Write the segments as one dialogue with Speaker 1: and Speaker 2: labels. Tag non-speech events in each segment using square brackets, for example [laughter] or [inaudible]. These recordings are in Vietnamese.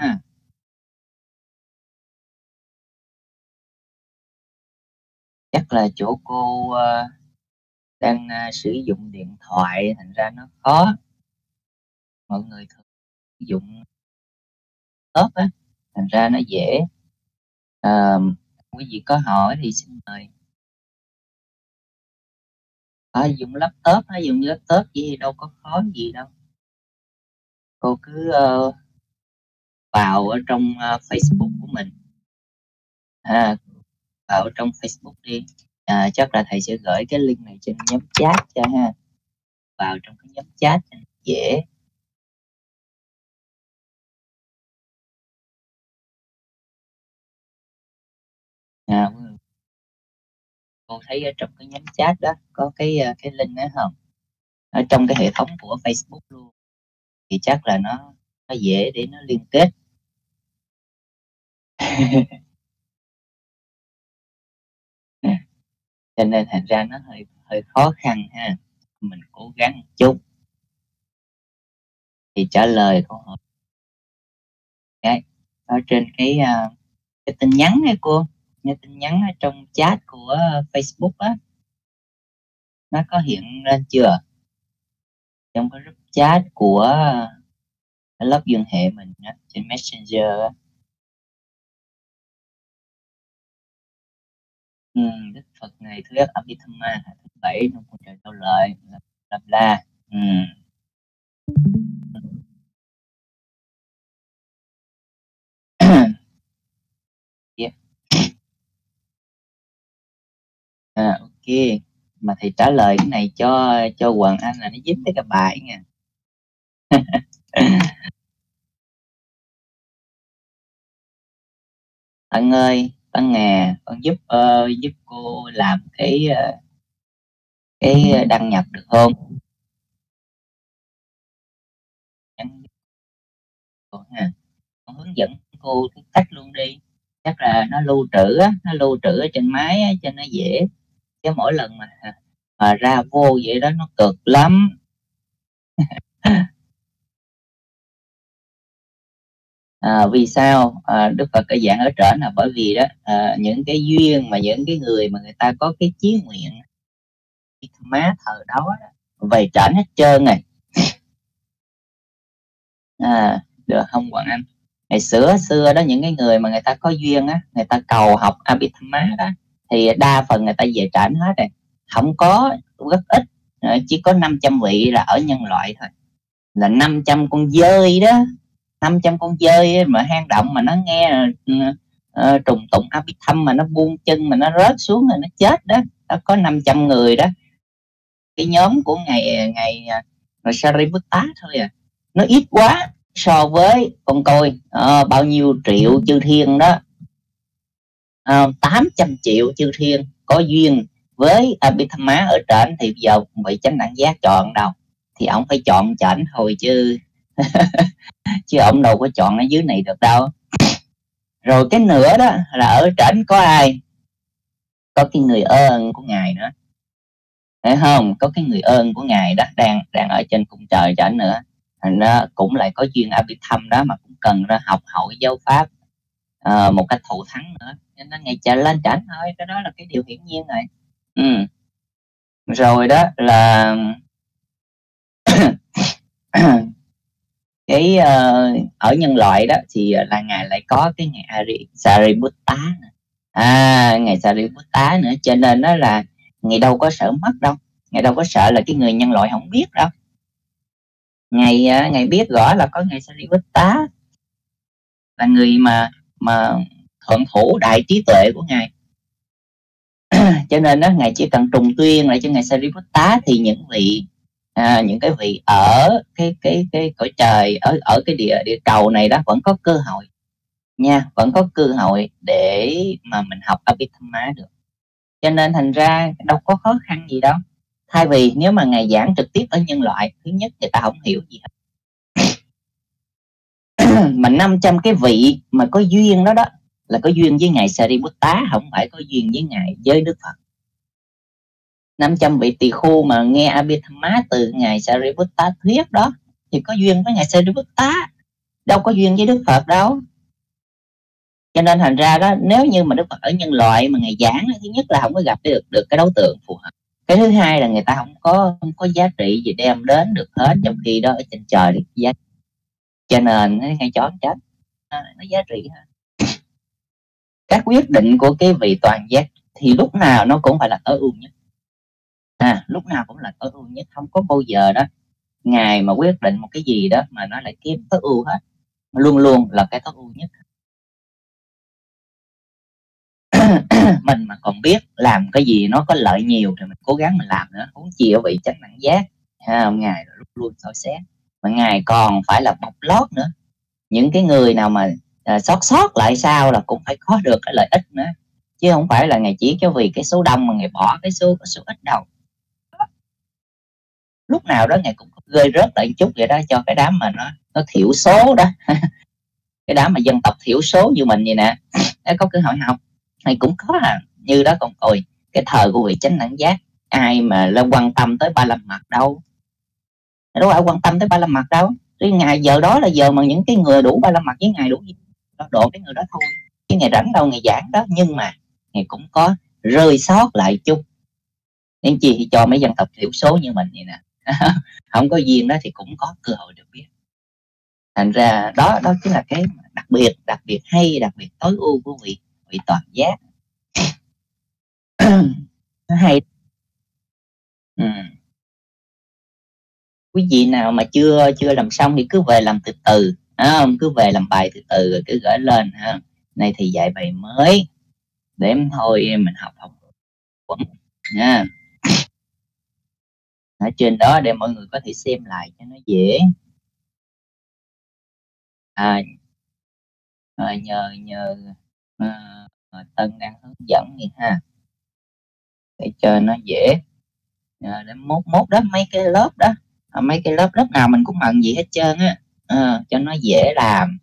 Speaker 1: ha. Chắc là chỗ cô uh, đang uh, sử dụng điện thoại thành ra nó khó. Mọi người thường sử dụng tốt á thành ra nó dễ. Uh, quý vị có hỏi thì xin mời. À, dùng laptop hay dùng laptop gì đâu có khó gì đâu. Cô cứ uh, vào ở trong uh, Facebook của mình. À, vào trong Facebook đi. À, chắc là thầy sẽ gửi cái link này trên nhóm chat cho ha. Vào trong cái nhóm chat cho dễ. À, cô thấy ở trong cái nhóm chat đó có cái à, cái link đó không? Ở trong cái hệ thống của Facebook luôn. Thì chắc là nó nó dễ để nó liên kết. [laughs] cho nên thành ra nó hơi hơi khó khăn ha. Mình cố gắng một chút. Thì trả lời câu hỏi. Cái ở trên cái uh, cái tin nhắn này cô nghe tin nhắn ở trong chat của Facebook á nó có hiện lên chưa? Trong cái group chat của à, lớp dương hệ mình á, trên Messenger á. Ừ, Đức Phật ngày thứ nhất Abhidhamma thứ bảy trong cuộc trời đau lợi bla la ừ. yeah. [coughs] Dạ. à, ok mà thầy trả lời cái này cho cho Hoàng Anh là nó dính tới cái bài nha [laughs] anh ơi Tân à con giúp uh, giúp cô làm cái uh, cái đăng nhập được không? Con hướng dẫn cô cái cách luôn đi. Chắc là nó lưu trữ nó lưu trữ ở trên máy cho nó dễ. Chứ mỗi lần mà, mà ra vô vậy đó nó cực lắm. [laughs] à, vì sao? À, đức phật cái dạng ở trển là bởi vì đó à, những cái duyên mà những cái người mà người ta có cái chí nguyện má thờ đó, đó về trển hết trơn này à được không quảng anh? Ngày xưa xưa đó những cái người mà người ta có duyên á người ta cầu học abhidhamma đó thì đa phần người ta về trển hết rồi. Không có rất ít. Ờ, chỉ có 500 vị là ở nhân loại thôi. Là 500 con dơi đó. 500 con dơi mà hang động mà nó nghe uh, trùng tụng thâm mà nó buông chân mà nó rớt xuống rồi nó chết đó nó có 500 người đó. Cái nhóm của ngày à, ngày Sariputta thôi à nó ít quá so với con coi uh, ờ, bao nhiêu triệu chư thiên đó. Ờ, uh, 800 triệu chư thiên có duyên với Abhidhamma ở trên thì giờ bị chánh đẳng giác chọn đâu thì ông phải chọn chảnh thôi chứ. [laughs] chứ ông đâu có chọn ở dưới này được đâu. Rồi cái nữa đó là ở trển có ai? Có cái người ơn của ngài nữa. Thấy không? Có cái người ơn của ngài đó đang đang ở trên cung trời trển nữa. Nó cũng lại có duyên thăm đó mà cũng cần ra học hỏi giáo pháp uh, một cách thụ thắng nữa. Nên nó ngày trở lên trển thôi cái đó là cái điều hiển nhiên rồi. Ừ. rồi đó là [coughs] [coughs] [coughs] cái uh, ở nhân loại đó thì ờ, là ngài lại có cái ngày Ari Sariputta à ngày Sariputta nữa cho nên đó là ngài đâu có sợ mất đâu. Ngài đâu có sợ là cái người nhân loại không biết đâu. Ngài uh, ngài biết rõ là có ngày Sariputta. Là người mà mà thuận thủ đại trí tuệ của ngài. [clears throat] Cho nên đó ngài chỉ cần trùng tuyên lại cho ngài Sariputta thì những vị à, những cái vị ở cái cái cái cõi trời ở ở cái địa địa cầu này đó vẫn có cơ hội nha vẫn có cơ hội để mà mình học Abhidhamma được. Cho nên thành ra đâu có khó khăn gì đâu. Thay vì nếu mà ngài giảng trực tiếp ở nhân loại thứ nhất người ta không hiểu gì hết. [coughs] Mà 500 cái vị mà có duyên đó đó là có duyên với ngài Sariputta không phải có duyên với ngài với Đức Phật. 500 vị tỳ khu mà nghe Abhidhamma từ ngài Sariputta thuyết đó, thì có duyên với ngài Sariputta. Đâu có duyên với đức phật đâu. Cho nên thành ra đó, nếu như mà đức phật ở nhân loại mà ngày giảng thứ nhất là không có gặp được được cái đối tượng phù hợp. Cái thứ hai là người ta không có không có giá trị gì đem đến được hết trong khi đó ở trên trời được giá cho nên ngay chó chết. À, nó giá trị hơn. Các quyết định của cái vị toàn giác thì lúc nào nó cũng phải là tối ưu nhất à lúc nào cũng là tối ưu nhất không có bao giờ đó ngài mà quyết định một cái gì đó mà nó lại kiếm tối ưu hết. Luôn luôn là cái tối ưu nhất. [coughs] Mình mà còn biết làm cái gì nó có lợi nhiều thì mình cố gắng mình làm nữa huống chi ở vị chánh nặng giác. Ha ngài luôn luôn soi xét. Mà ngài còn phải là bọc lót nữa. Những cái người nào mà à, sót sót lại sao là cũng phải có được cái lợi ích nữa. Chứ không phải là ngày chỉ cho vì cái số đông mà ngày bỏ cái số số ít đâu lúc nào đó ngài cũng rơi rớt lại chút vậy đó, cho cái đám mà nó nó thiểu số đó. [laughs] Cái đám mà dân tộc thiểu số như mình vậy nè. [clears throat] Nó có cơ hội học? Hay cũng có à. Như đó còn ôi cái thời của vị chánh đẳng giác, ai mà là quan tâm tới ba la mặt đâu? Đâu ai quan tâm tới ba la mặt đâu? Cái ngày giờ đó là giờ mà những cái người đủ ba la mặt với ngài đủ gì? Độ cái người đó thôi. Cái ngày rảnh đâu ngày giảng đó. Nhưng mà ngày cũng có rơi sót lại chút. Nên chi thì cho mấy dân tộc thiểu số như mình vậy nè. [laughs] không có duyên đó thì cũng có cơ hội được biết. Thành ra đó đó chính là cái đặc biệt đặc biệt hay, đặc biệt tối ưu của vị vị toàn giác. [clears throat] Nó hay. Ừ. quý vị nào mà chưa chưa làm xong thì cứ về làm từ từ không? Cứ về làm bài từ từ rồi cứ gửi lên ha này thì dạy bài mới để thôi, mình học học quẩn, nha ở trên đó để mọi người có thể xem lại cho nó dễ. À, à nhờ nhờ à, à tân đang hướng dẫn vậy ha. Để cho nó dễ. À, để mốt mốt đó mấy cái lớp đó. À, mấy cái lớp lớp nào mình cũng mận gì hết trơn á. À, cho nó dễ làm.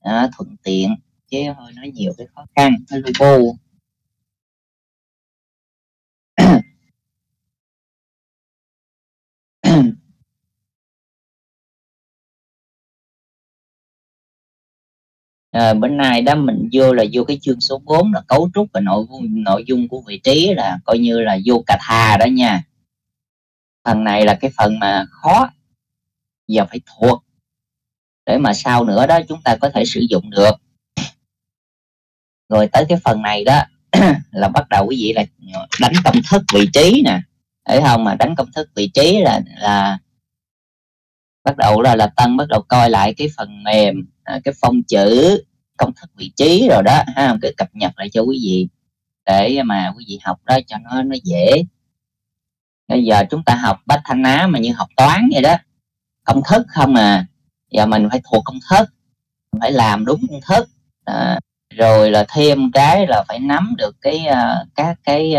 Speaker 1: À, thuận tiện chứ hơi nói nhiều cái khó khăn. Nó à, bữa nay đó mình vô là vô cái chương số 4 là cấu trúc và nội nội dung của vị trí là coi như là vô cà thà đó nha. Phần này là cái phần mà khó giờ phải thuộc. Để mà sau nữa đó chúng ta có thể sử dụng được. Rồi tới cái phần này đó [clears throat] là bắt đầu quý vị là đánh công thức vị trí nè. Thấy không? Mà đánh công thức vị trí là là bắt đầu là là tăng bắt đầu coi lại cái phần mềm à, cái phong chữ công thức vị trí rồi đó ha cứ cập nhật lại cho quý vị để mà quý vị học đó cho nó nó dễ. Bây giờ chúng ta học bách thanh á mà như học toán vậy đó. Công thức không à. Giờ mình phải thuộc công thức phải làm đúng công thức. À, rồi là thêm cái là phải nắm được cái uh, các cái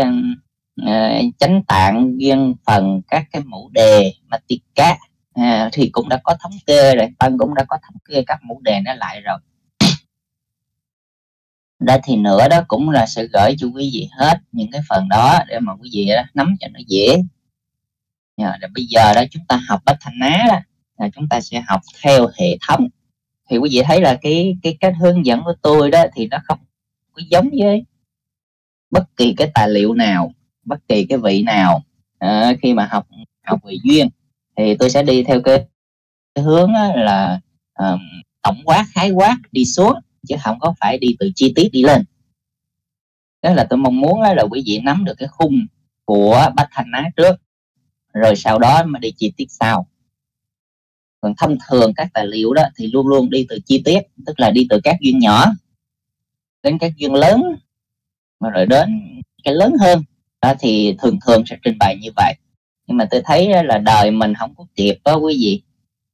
Speaker 1: uh, chánh tạng riêng phần các cái mẫu đề matika à, thì cũng đã có thống kê rồi anh cũng đã có thống kê các mẫu đề nó lại rồi. Đó thì nữa đó cũng là sẽ gửi cho quý vị hết những cái phần đó để mà quý vị đó, nắm cho nó dễ. À, rồi bây giờ đó chúng ta học bách thành á đó là chúng ta sẽ học theo hệ thống. Thì quý vị thấy là cái cái cách hướng dẫn của tôi đó thì nó không có giống với bất kỳ cái tài liệu nào bất kỳ cái vị nào à, khi mà học học về duyên thì tôi sẽ đi theo cái, cái hướng là um, tổng quát khái quát đi xuống chứ không có phải đi từ chi tiết đi lên. Đó là tôi mong muốn là quý vị nắm được cái khung của bách thành á trước rồi sau đó mà đi chi tiết sau. Còn thông thường các tài liệu đó thì luôn luôn đi từ chi tiết tức là đi từ các duyên nhỏ đến các duyên lớn mà rồi đến cái lớn hơn. Đó thì thường thường sẽ trình bày như vậy nhưng mà tôi thấy là đời mình không có kịp đó quý vị.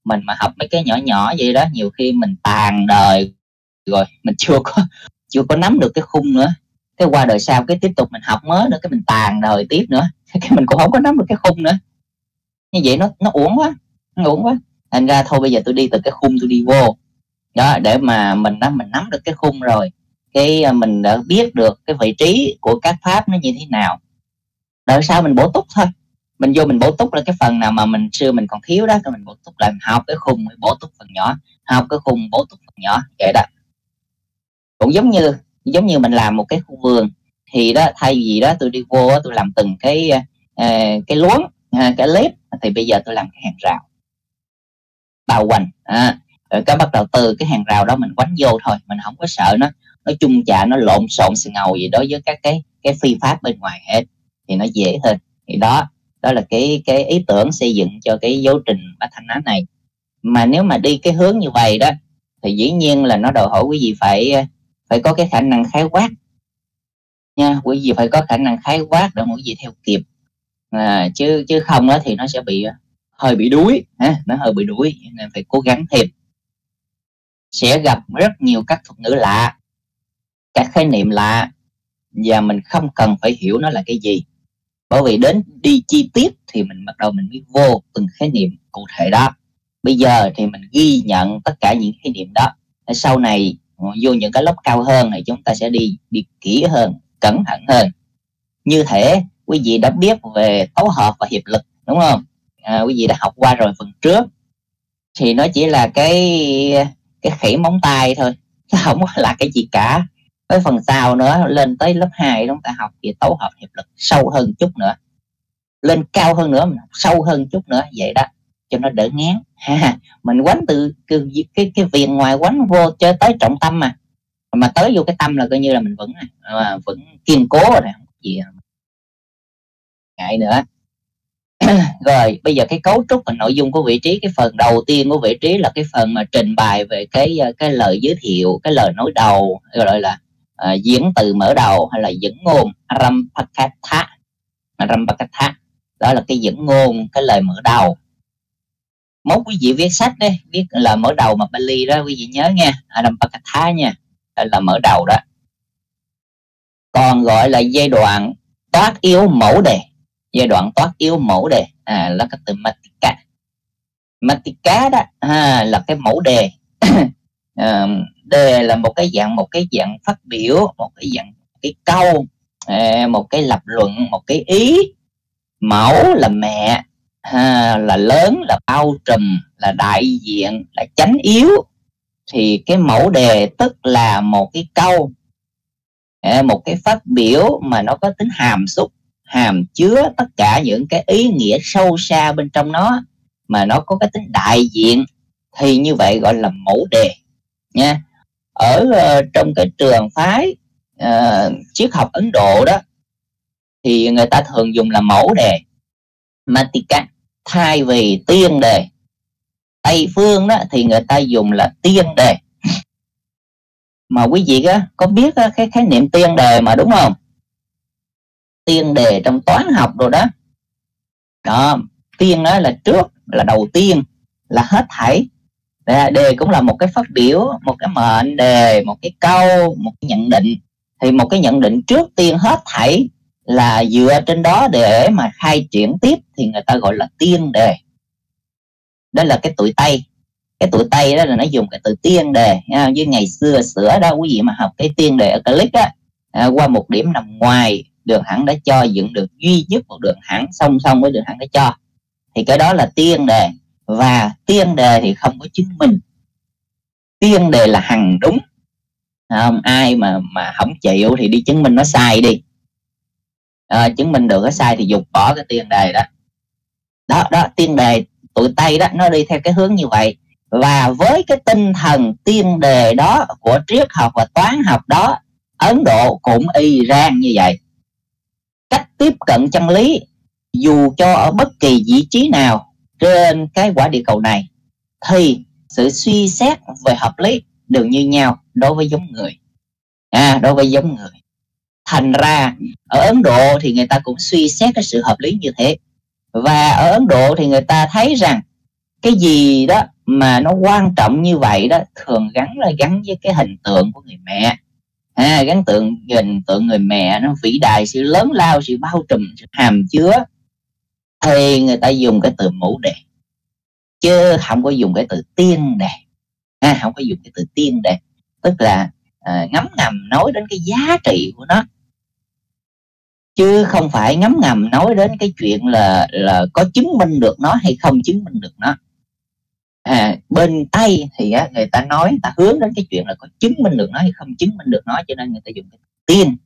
Speaker 1: Mình mà học mấy cái nhỏ nhỏ vậy đó, nhiều khi mình tàn đời rồi, mình chưa có chưa có nắm được cái khung nữa. Cái qua đời sau cái tiếp tục mình học mới nữa, cái mình tàn đời tiếp nữa, [laughs] cái mình cũng không có nắm được cái khung nữa. Như vậy nó nó uổng quá, nó uổng quá. Thành ra thôi, bây giờ tôi đi từ cái khung tôi đi vô. Đó, để mà mình đó, mình nắm được cái khung rồi. Cái à, mình đã biết được cái vị trí của các pháp nó như thế nào. Đợi sau mình bổ túc thôi mình vô mình bổ túc là cái phần nào mà mình xưa mình còn thiếu đó rồi mình bổ túc lại học cái khung bổ túc phần nhỏ học cái khung bổ túc phần nhỏ vậy đó. Cũng giống như giống như mình làm một cái khu vườn thì đó thay vì đó tôi đi vô tôi làm từng cái ờ, cái luống ờ, cái lếp thì bây giờ tôi làm cái hàng rào. Bao quanh à, rồi cái bắt đầu từ cái hàng rào đó mình quánh vô thôi mình không có sợ nó nó chung chạ nó lộn xộn xì ngầu gì đối với các cái cái phi pháp bên ngoài hết thì nó dễ hơn. Thì đó đó là cái cái ý tưởng xây dựng cho cái dấu trình bát thanh án này. Mà nếu mà đi cái hướng như vậy đó thì dĩ nhiên là nó đòi hỏi quý vị phải phải có cái khả năng khái quát. Nha quý vị phải có khả năng khái quát để quý vị theo kịp. À, chứ chứ không đó thì nó sẽ bị hơi bị đuối ha nó hơi bị đuối nên phải cố gắng thêm. Sẽ gặp rất nhiều các thuật ngữ lạ các khái niệm lạ và mình không cần phải hiểu nó là cái gì bởi vì đến đi chi tiết thì mình bắt đầu mình mới vô từng khái niệm cụ thể đó. Bây giờ thì mình ghi nhận tất cả những khái niệm đó. Sau này ờ, vô những cái lớp cao hơn thì chúng ta sẽ đi đi kỹ hơn cẩn thận hơn. Như thế quý vị đã biết về tấu hợp và hiệp lực đúng không? À, quý vị đã học qua rồi phần trước. Thì nó chỉ là cái cái khỉ móng tay thôi chứ [laughs] không là cái gì cả cái phần sau nữa lên tới lớp 2 chúng ta học về tấu hợp hiệp lực sâu hơn chút nữa. Lên cao hơn nữa sâu hơn chút nữa vậy đó. Cho nó đỡ ngán. Ha mình quánh từ cái cái, cái viền ngoài quánh vô cho tới trọng tâm mà. Mà tới vô cái tâm là coi như là mình vẫn à, kiên cố rồi không gì à. ngại nữa. [clears throat] Rồi bây giờ cái cấu trúc và nội dung của vị trí cái phần đầu tiên của vị trí là cái phần mà trình bày về cái à, cái lời giới thiệu cái lời nói đầu gọi là À, uh, diễn từ mở đầu hay là dẫn ngôn Rampakatha. Rampakatha đó là cái dẫn ngôn cái lời mở đầu. Mốt quý vị viết sách đấy viết là mở đầu mà Bali đó quý vị nhớ nha à, Rampakatha nha đó là mở đầu đó. Còn gọi là giai đoạn toát yếu mẫu đề giai đoạn toát yếu mẫu đề à, là cái từ matika. Matika đó à, là cái mẫu đề. [coughs] À, đề là một cái dạng, một cái dạng phát biểu, một cái dạng cái câu à, một cái lập luận, một cái ý. Mẫu là mẹ là lớn, là bao trùm, là đại diện, là chánh yếu. Thì cái mẫu đề tức là một cái câu à, một cái phát biểu mà nó có tính hàm xúc, hàm chứa tất cả những cái ý nghĩa sâu xa bên trong nó, mà nó có cái tính đại diện. Thì như vậy gọi là mẫu đề, nha ở uh, trong cái trường phái uh, triết học Ấn Độ đó thì người ta thường dùng là mẫu đề Matika thay vì tiên đề. Tây phương đó thì người ta dùng là tiên đề. Mà quý vị đó, có biết đó, cái khái niệm tiên đề mà đúng không? Tiên đề trong toán học rồi đó. Đó tiên đó là trước là đầu tiên là hết thảy đề, đề cũng là một cái phát biểu một cái mệnh đề một cái câu một cái nhận định. Thì một cái nhận định trước tiên hết thảy là dựa trên đó để mà khai triển tiếp thì người ta gọi là tiên đề. Đó là cái tuổi tây. Cái tuổi tây đó là nó dùng cái từ tiên đề nha. như ngày xưa sửa đó quý vị mà học cái tiên đề ở click á à, qua một điểm nằm ngoài đường hẳn đã cho dựng được duy nhất một đường hẳn song song với đường hẳn đã cho. Thì cái đó là tiên đề và tiên đề thì không có chứng minh. Tiên đề là hằng đúng. Không? Ai mà mà không chịu thì đi chứng minh nó sai đi. À, chứng minh được cái sai thì dục bỏ cái tiên đề đó. Đó đó tiên đề tụi tây đó nó đi theo cái hướng như vậy. Và với cái tinh thần tiên đề đó của triết học và toán học đó ấn độ cũng y rang như vậy. Cách tiếp cận chân lý dù cho ở bất kỳ vị trí nào trên cái quả địa cầu này thì sự suy xét về hợp lý đều như nhau đối với giống người. À, đối với giống người. Thành ra ở ấn độ thì người ta cũng suy xét cái sự hợp lý như thế. Và ở ấn độ thì người ta thấy rằng cái gì đó mà nó quan trọng như vậy đó thường gắn là gắn với cái hình tượng của người mẹ. À, gắn tượng hình tượng người mẹ nó vĩ đại sự lớn lao sự bao trùm sự hàm chứa thì người ta dùng cái từ mẫu đề. Chứ không có dùng cái từ tiên đề. À, không có dùng cái từ tiên đề. Tức là à, ngấm ngầm nói đến cái giá trị của nó. Chứ không phải ngấm ngầm nói đến cái chuyện là là có chứng minh được nó hay không chứng minh được nó. À, bên tây thì á, người ta nói người ta hướng đến cái chuyện là có chứng minh được nó hay không chứng minh được nó cho nên người ta dùng cái tiên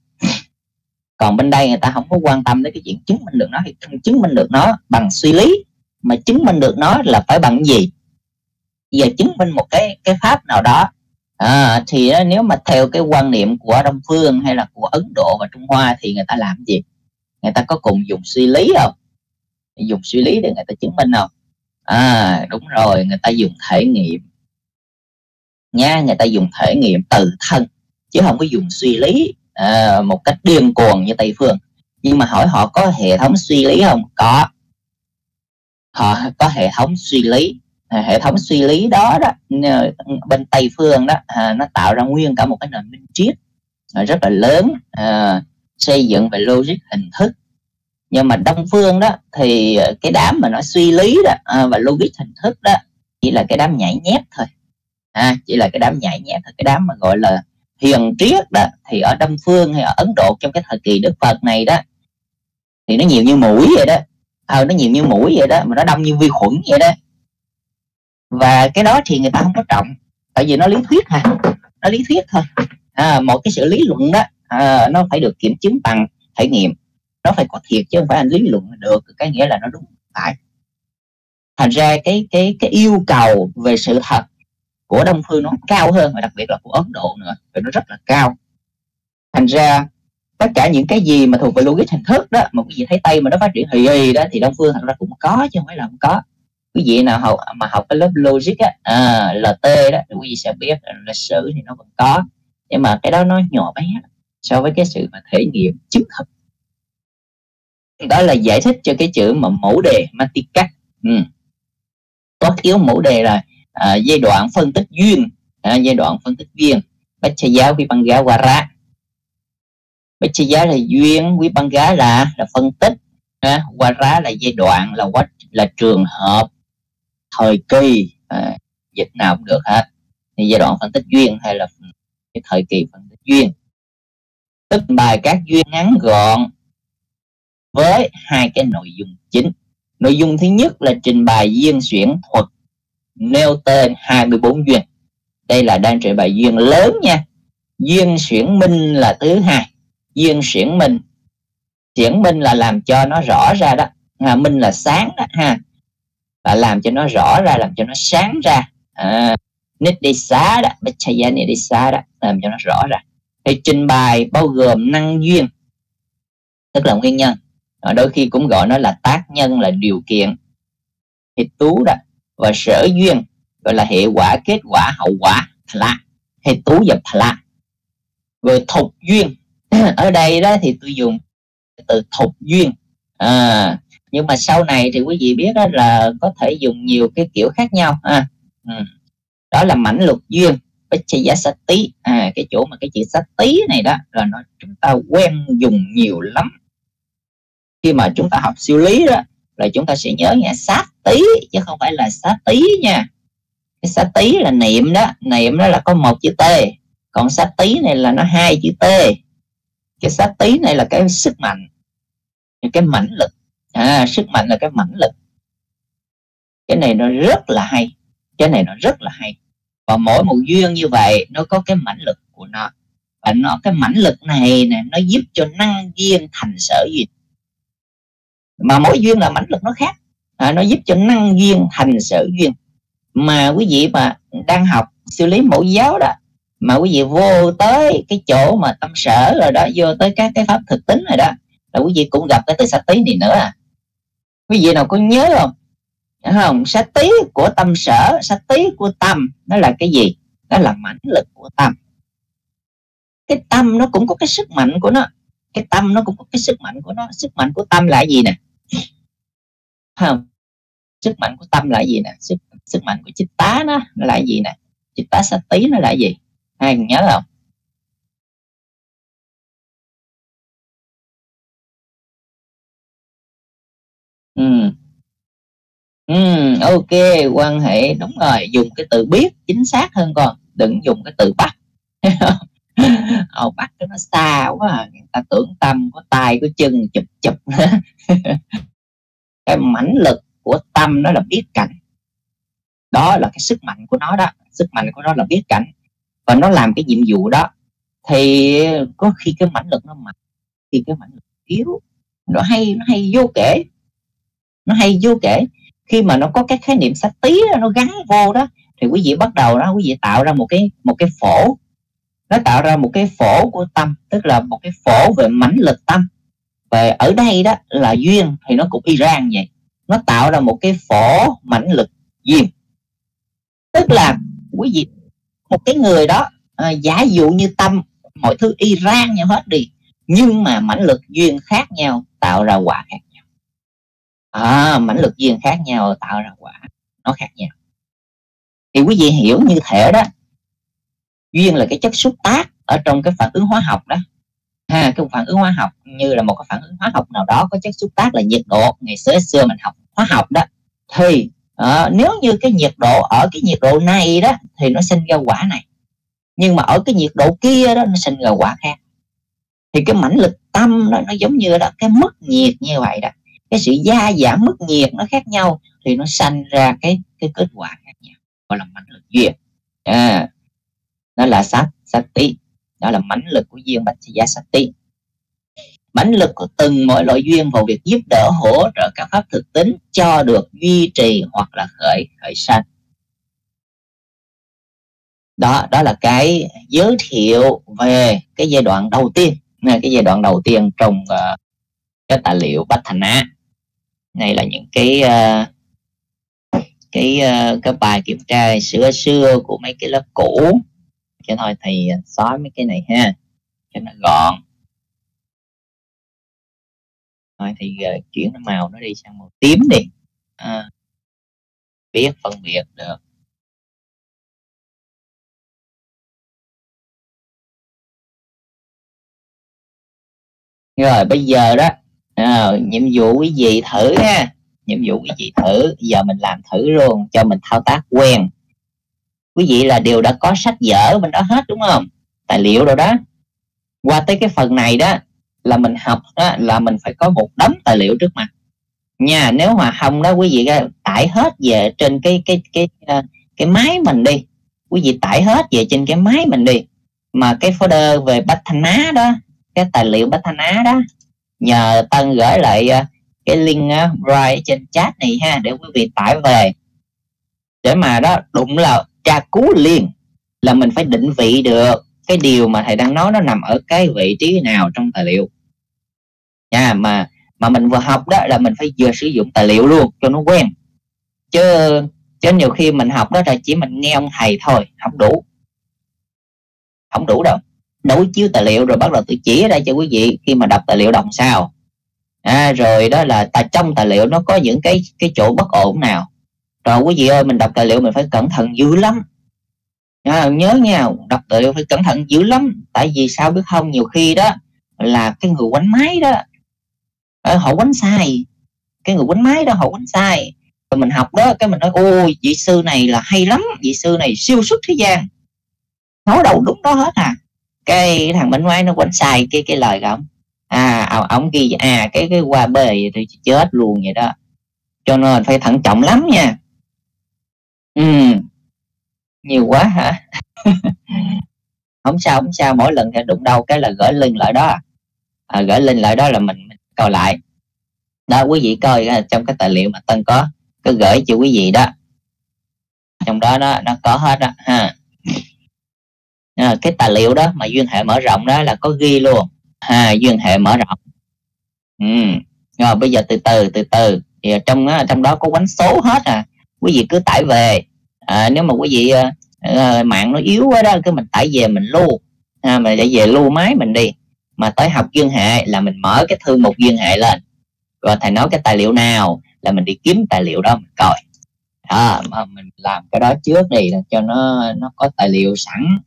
Speaker 1: còn bên đây người ta không có quan tâm đến cái chuyện chứng minh được nó thì không chứng minh được nó bằng suy lý. Mà chứng minh được nó là phải bằng gì? Giờ chứng minh một cái cái pháp nào đó. À, thì à, nếu mà theo cái quan niệm của đông phương hay là của ấn độ và trung hoa thì người ta làm gì? Người ta có cùng dùng suy lý không? Dùng suy lý để người ta chứng minh không? À đúng rồi người ta dùng thể nghiệm. Nha người ta dùng thể nghiệm từ thân chứ không có dùng suy lý. Ờ, một cách điên cuồng như tây phương. Nhưng mà hỏi họ có hệ thống suy lý không? Có. Họ có hệ thống suy lý. Ờ, hệ thống suy lý đó đó ờ, bên tây phương đó à, nó tạo ra nguyên cả một cái nền minh triết rất là lớn à, xây dựng về logic hình thức. Nhưng mà đông phương đó thì cái đám mà nó suy lý đó à, và logic hình thức đó chỉ là cái đám nhảy nhép thôi. À, chỉ là cái đám nhảy nhép thôi cái đám mà gọi là hiền triết đó thì ở đông phương hay ở ấn độ trong cái thời kỳ đức phật này đó thì nó nhiều như mũi vậy đó. Ờ nó nhiều như mũi vậy đó mà nó đông như vi khuẩn vậy đó. Và cái đó thì người ta không có trọng tại vì nó lý thuyết ha nó lý thuyết thôi. À, một cái sự lý luận đó à, nó phải được kiểm chứng bằng thể nghiệm. Nó phải có thiệt chứ không phải anh lý luận được cái nghĩa là nó đúng phải. Thành ra cái cái cái yêu cầu về sự thật của đông phương nó cao hơn và đặc biệt là của ấn độ nữa thì nó rất là cao. Thành ra tất cả những cái gì mà thuộc về logic hình thức đó một cái gì thấy tây mà nó phát triển hì hì đó thì đông phương thật ra cũng có chứ không phải là không có. Quý vị nào học mà học cái lớp logic á à, lt đó thì quý vị sẽ biết lịch sử thì nó vẫn có. Nhưng mà cái đó nó nhỏ bé so với cái sự mà thể nghiệm chứng thực đó là giải thích cho cái chữ mà mẫu đề matika ừ. có thiếu mẫu đề là à, giai đoạn phân tích duyên à, giai đoạn phân tích duyên. Bách giáo quý băng gá ra bách giáo là duyên quý băng gá là là phân tích à, qua ra là giai đoạn là quá là trường hợp thời kỳ à, dịch nào cũng được hết. Thì giai đoạn phân tích duyên hay là cái thời kỳ phân tích duyên. Tức bài các duyên ngắn gọn với hai cái nội dung chính. Nội dung thứ nhất là trình bày duyên xuyển thuật nêu tên 24 duyên. Đây là đang trị bài duyên lớn nha. Duyên xuyển minh là thứ hai. Duyên xuyển minh. Xuyển minh là làm cho nó rõ ra đó. À, minh là sáng đó ha. Là làm cho nó rõ ra làm cho nó sáng ra. À, xá đó Bachaya xá đó làm cho nó rõ ra. Thì trình bày bao gồm năng duyên tức là nguyên nhân. Đôi khi cũng gọi nó là tác nhân là điều kiện. Thì tú đó và sở duyên gọi là hệ quả kết quả hậu quả là hay tú và là rồi thục duyên. [clears throat] Ở đây đó thì tôi dùng từ thục duyên. À, nhưng mà sau này thì quý vị biết đó là có thể dùng nhiều cái kiểu khác nhau ha. Ừ. Đó là mảnh luật duyên với chi giá sách tí à cái chỗ mà cái chữ sách tí này đó là nó chúng ta quen dùng nhiều lắm. Khi mà chúng ta học siêu lý đó là chúng ta sẽ nhớ nha sát tí chứ không phải là sát tí nha. Cái sát tí là niệm đó niệm đó là có một chữ t. Còn sát tí này là nó hai chữ t. Cái sát tí này là cái sức mạnh cái mãnh lực. À, sức mạnh là cái mãnh lực. Cái này nó rất là hay cái này nó rất là hay. Và mỗi một duyên như vậy nó có cái mãnh lực của nó. Và nó cái mãnh lực này nè nó giúp cho năng duyên thành sở duyên. Mà mỗi duyên là mãnh lực nó khác à, nó giúp cho năng duyên thành sở duyên. Mà quý vị mà đang học xử lý mẫu giáo đó mà quý vị vô tới cái chỗ mà tâm sở rồi đó vô tới các cái pháp thực tính rồi đó là quý vị cũng gặp cái từ sát tí này nữa à. Quý vị nào có nhớ không? Đúng không? Sát tí của tâm sở sát tí của tâm nó là cái gì? Nó là mãnh lực của tâm. Cái tâm nó cũng có cái sức mạnh của nó. Cái tâm nó cũng có cái sức mạnh của nó. Sức mạnh của tâm là gì nè? Không. Sức mạnh của tâm là gì nè? Sức sức mạnh của chích tá nó, là gì nè? Chích tá sát tí nó là gì? Ai nhớ không? Ừ ừ ok quan hệ đúng rồi dùng cái từ biết chính xác hơn con đừng dùng cái từ bắt. [laughs] Ờ bắt cái nó xa quá à. người ta tưởng tâm có tay có chân chụp chụp. [laughs] cái mãnh lực của tâm nó là biết cảnh. Đó là cái sức mạnh của nó đó. Sức mạnh của nó là biết cảnh. Và nó làm cái nhiệm vụ đó. Thì có khi cái mãnh lực nó mạnh, khi cái mãnh lực yếu, nó hay nó hay vô kể. Nó hay vô kể. Khi mà nó có cái khái niệm sách tí nó gắn vô đó, thì quý vị bắt đầu đó, quý vị tạo ra một cái một cái phổ. Nó tạo ra một cái phổ của tâm, tức là một cái phổ về mãnh lực tâm và ở đây đó là duyên thì nó cũng Iran vậy. Nó tạo ra một cái phổ mãnh lực duyên. Tức là quý vị một cái người đó à, giả dụ như tâm mọi thứ Iran nhau hết đi nhưng mà mãnh lực duyên khác nhau tạo ra quả khác nhau. À, mãnh lực duyên khác nhau tạo ra quả nó khác nhau. Thì quý vị hiểu như thể đó duyên là cái chất xúc tác ở trong cái phản ứng hóa học đó ha cái phản ứng hóa học như là một cái phản ứng hóa học nào đó có chất xúc tác là nhiệt độ. Ngày xưa xưa mình học hóa học đó thì uh, nếu như cái nhiệt độ ở cái nhiệt độ này đó thì nó sinh ra quả này nhưng mà ở cái nhiệt độ kia đó nó sinh ra quả khác. Thì cái mãnh lực tâm nó nó giống như là cái mức nhiệt như vậy đó cái sự gia giảm mức nhiệt nó khác nhau thì nó sanh ra cái cái kết quả khác nhau gọi là mãnh lực duyên à, nó là sát sát tí đó là mãnh lực của duyên bạch gia sát mãnh lực của từng mỗi loại duyên vào việc giúp đỡ hỗ trợ các pháp thực tính cho được duy trì hoặc là khởi khởi sanh. Đó đó là cái giới thiệu về cái giai đoạn đầu tiên. Cái giai đoạn đầu tiên trong uh, cái tài liệu bách thành á. Này là những cái uh, cái uh, cái bài kiểm tra xưa xưa của mấy cái lớp cũ cho thôi thầy à, xóa mấy cái này ha cho nó gọn. Thôi thì uh, chuyển nó màu nó đi sang màu tím đi. À, biết phân biệt được. Rồi bây giờ đó à, nhiệm vụ quý vị thử ha? Nhiệm vụ quý vị thử? Giờ mình làm thử luôn cho mình thao tác quen quý vị là đều đã có sách vở mình đó hết đúng không? Tài liệu rồi đó. Qua tới cái phần này đó là mình học đó là mình phải có một đống tài liệu trước mặt. Nha nếu mà không đó quý vị tải hết về trên cái cái cái cái, cái máy mình đi. Quý vị tải hết về trên cái máy mình đi. Mà cái folder về bách thanh á đó cái tài liệu bách thanh á đó nhờ tân gửi lại ờ, cái link ờ, uh, right trên chat này ha để quý vị tải về. Để mà đó đụng là tra cứu liền là mình phải định vị được cái điều mà thầy đang nói nó nằm ở cái vị trí nào trong tài liệu. Nha mà mà mình vừa học đó là mình phải vừa sử dụng tài liệu luôn cho nó quen. Chứ chứ nhiều khi mình học đó là chỉ mình nghe ông thầy thôi không đủ. Không đủ đâu. Đối chiếu tài liệu rồi bắt đầu tự chỉ ra đây cho quý vị khi mà đọc tài liệu đọc sao. À, rồi đó là tại trong tài liệu nó có những cái cái chỗ bất ổn nào rồi quý vị ơi mình đọc tài liệu mình phải cẩn thận dữ lắm. À, nhớ nha đọc tài liệu phải cẩn thận dữ lắm. Tại vì sao biết không? Nhiều khi đó là cái người quánh máy đó à, họ quánh sai. Cái người quánh máy đó họ quánh sai. Rồi mình học đó cái mình nói ôi vị sư này là hay lắm. Vị sư này siêu xuất thế gian. Nói đầu đúng đó hết à. Cái thằng bên ngoài nó quánh sai cái cái lời của ông. À ông ghi à cái cái qua bề thì chết luôn vậy đó. Cho nên phải thận trọng lắm nha ừ. Nhiều quá hả? [laughs] Không sao không sao. Mỗi lần đụng đâu cái là gửi link lại đó. À, gửi link lại đó là mình, mình coi lại. Đó quý vị coi à, trong cái tài liệu mà tân có cứ gửi cho quý vị đó. Trong đó nó nó có hết đó ha. À, cái tài liệu đó mà duyên hệ mở rộng đó là có ghi luôn. Ha duyên hệ mở rộng. Ừ. rồi bây giờ từ từ từ từ. Thì trong trong đó có quánh số hết à quý vị cứ tải về. À, nếu mà quý vị à, à, mạng nó yếu quá đó cứ mình tải về mình lưu. À, mình để về lưu máy mình đi. Mà tới học duyên hệ là mình mở cái thư mục duyên hệ lên. Rồi thầy nói cái tài liệu nào là mình đi kiếm tài liệu đó mình coi. À, mà mình làm cái đó trước đi cho nó nó có tài liệu sẵn.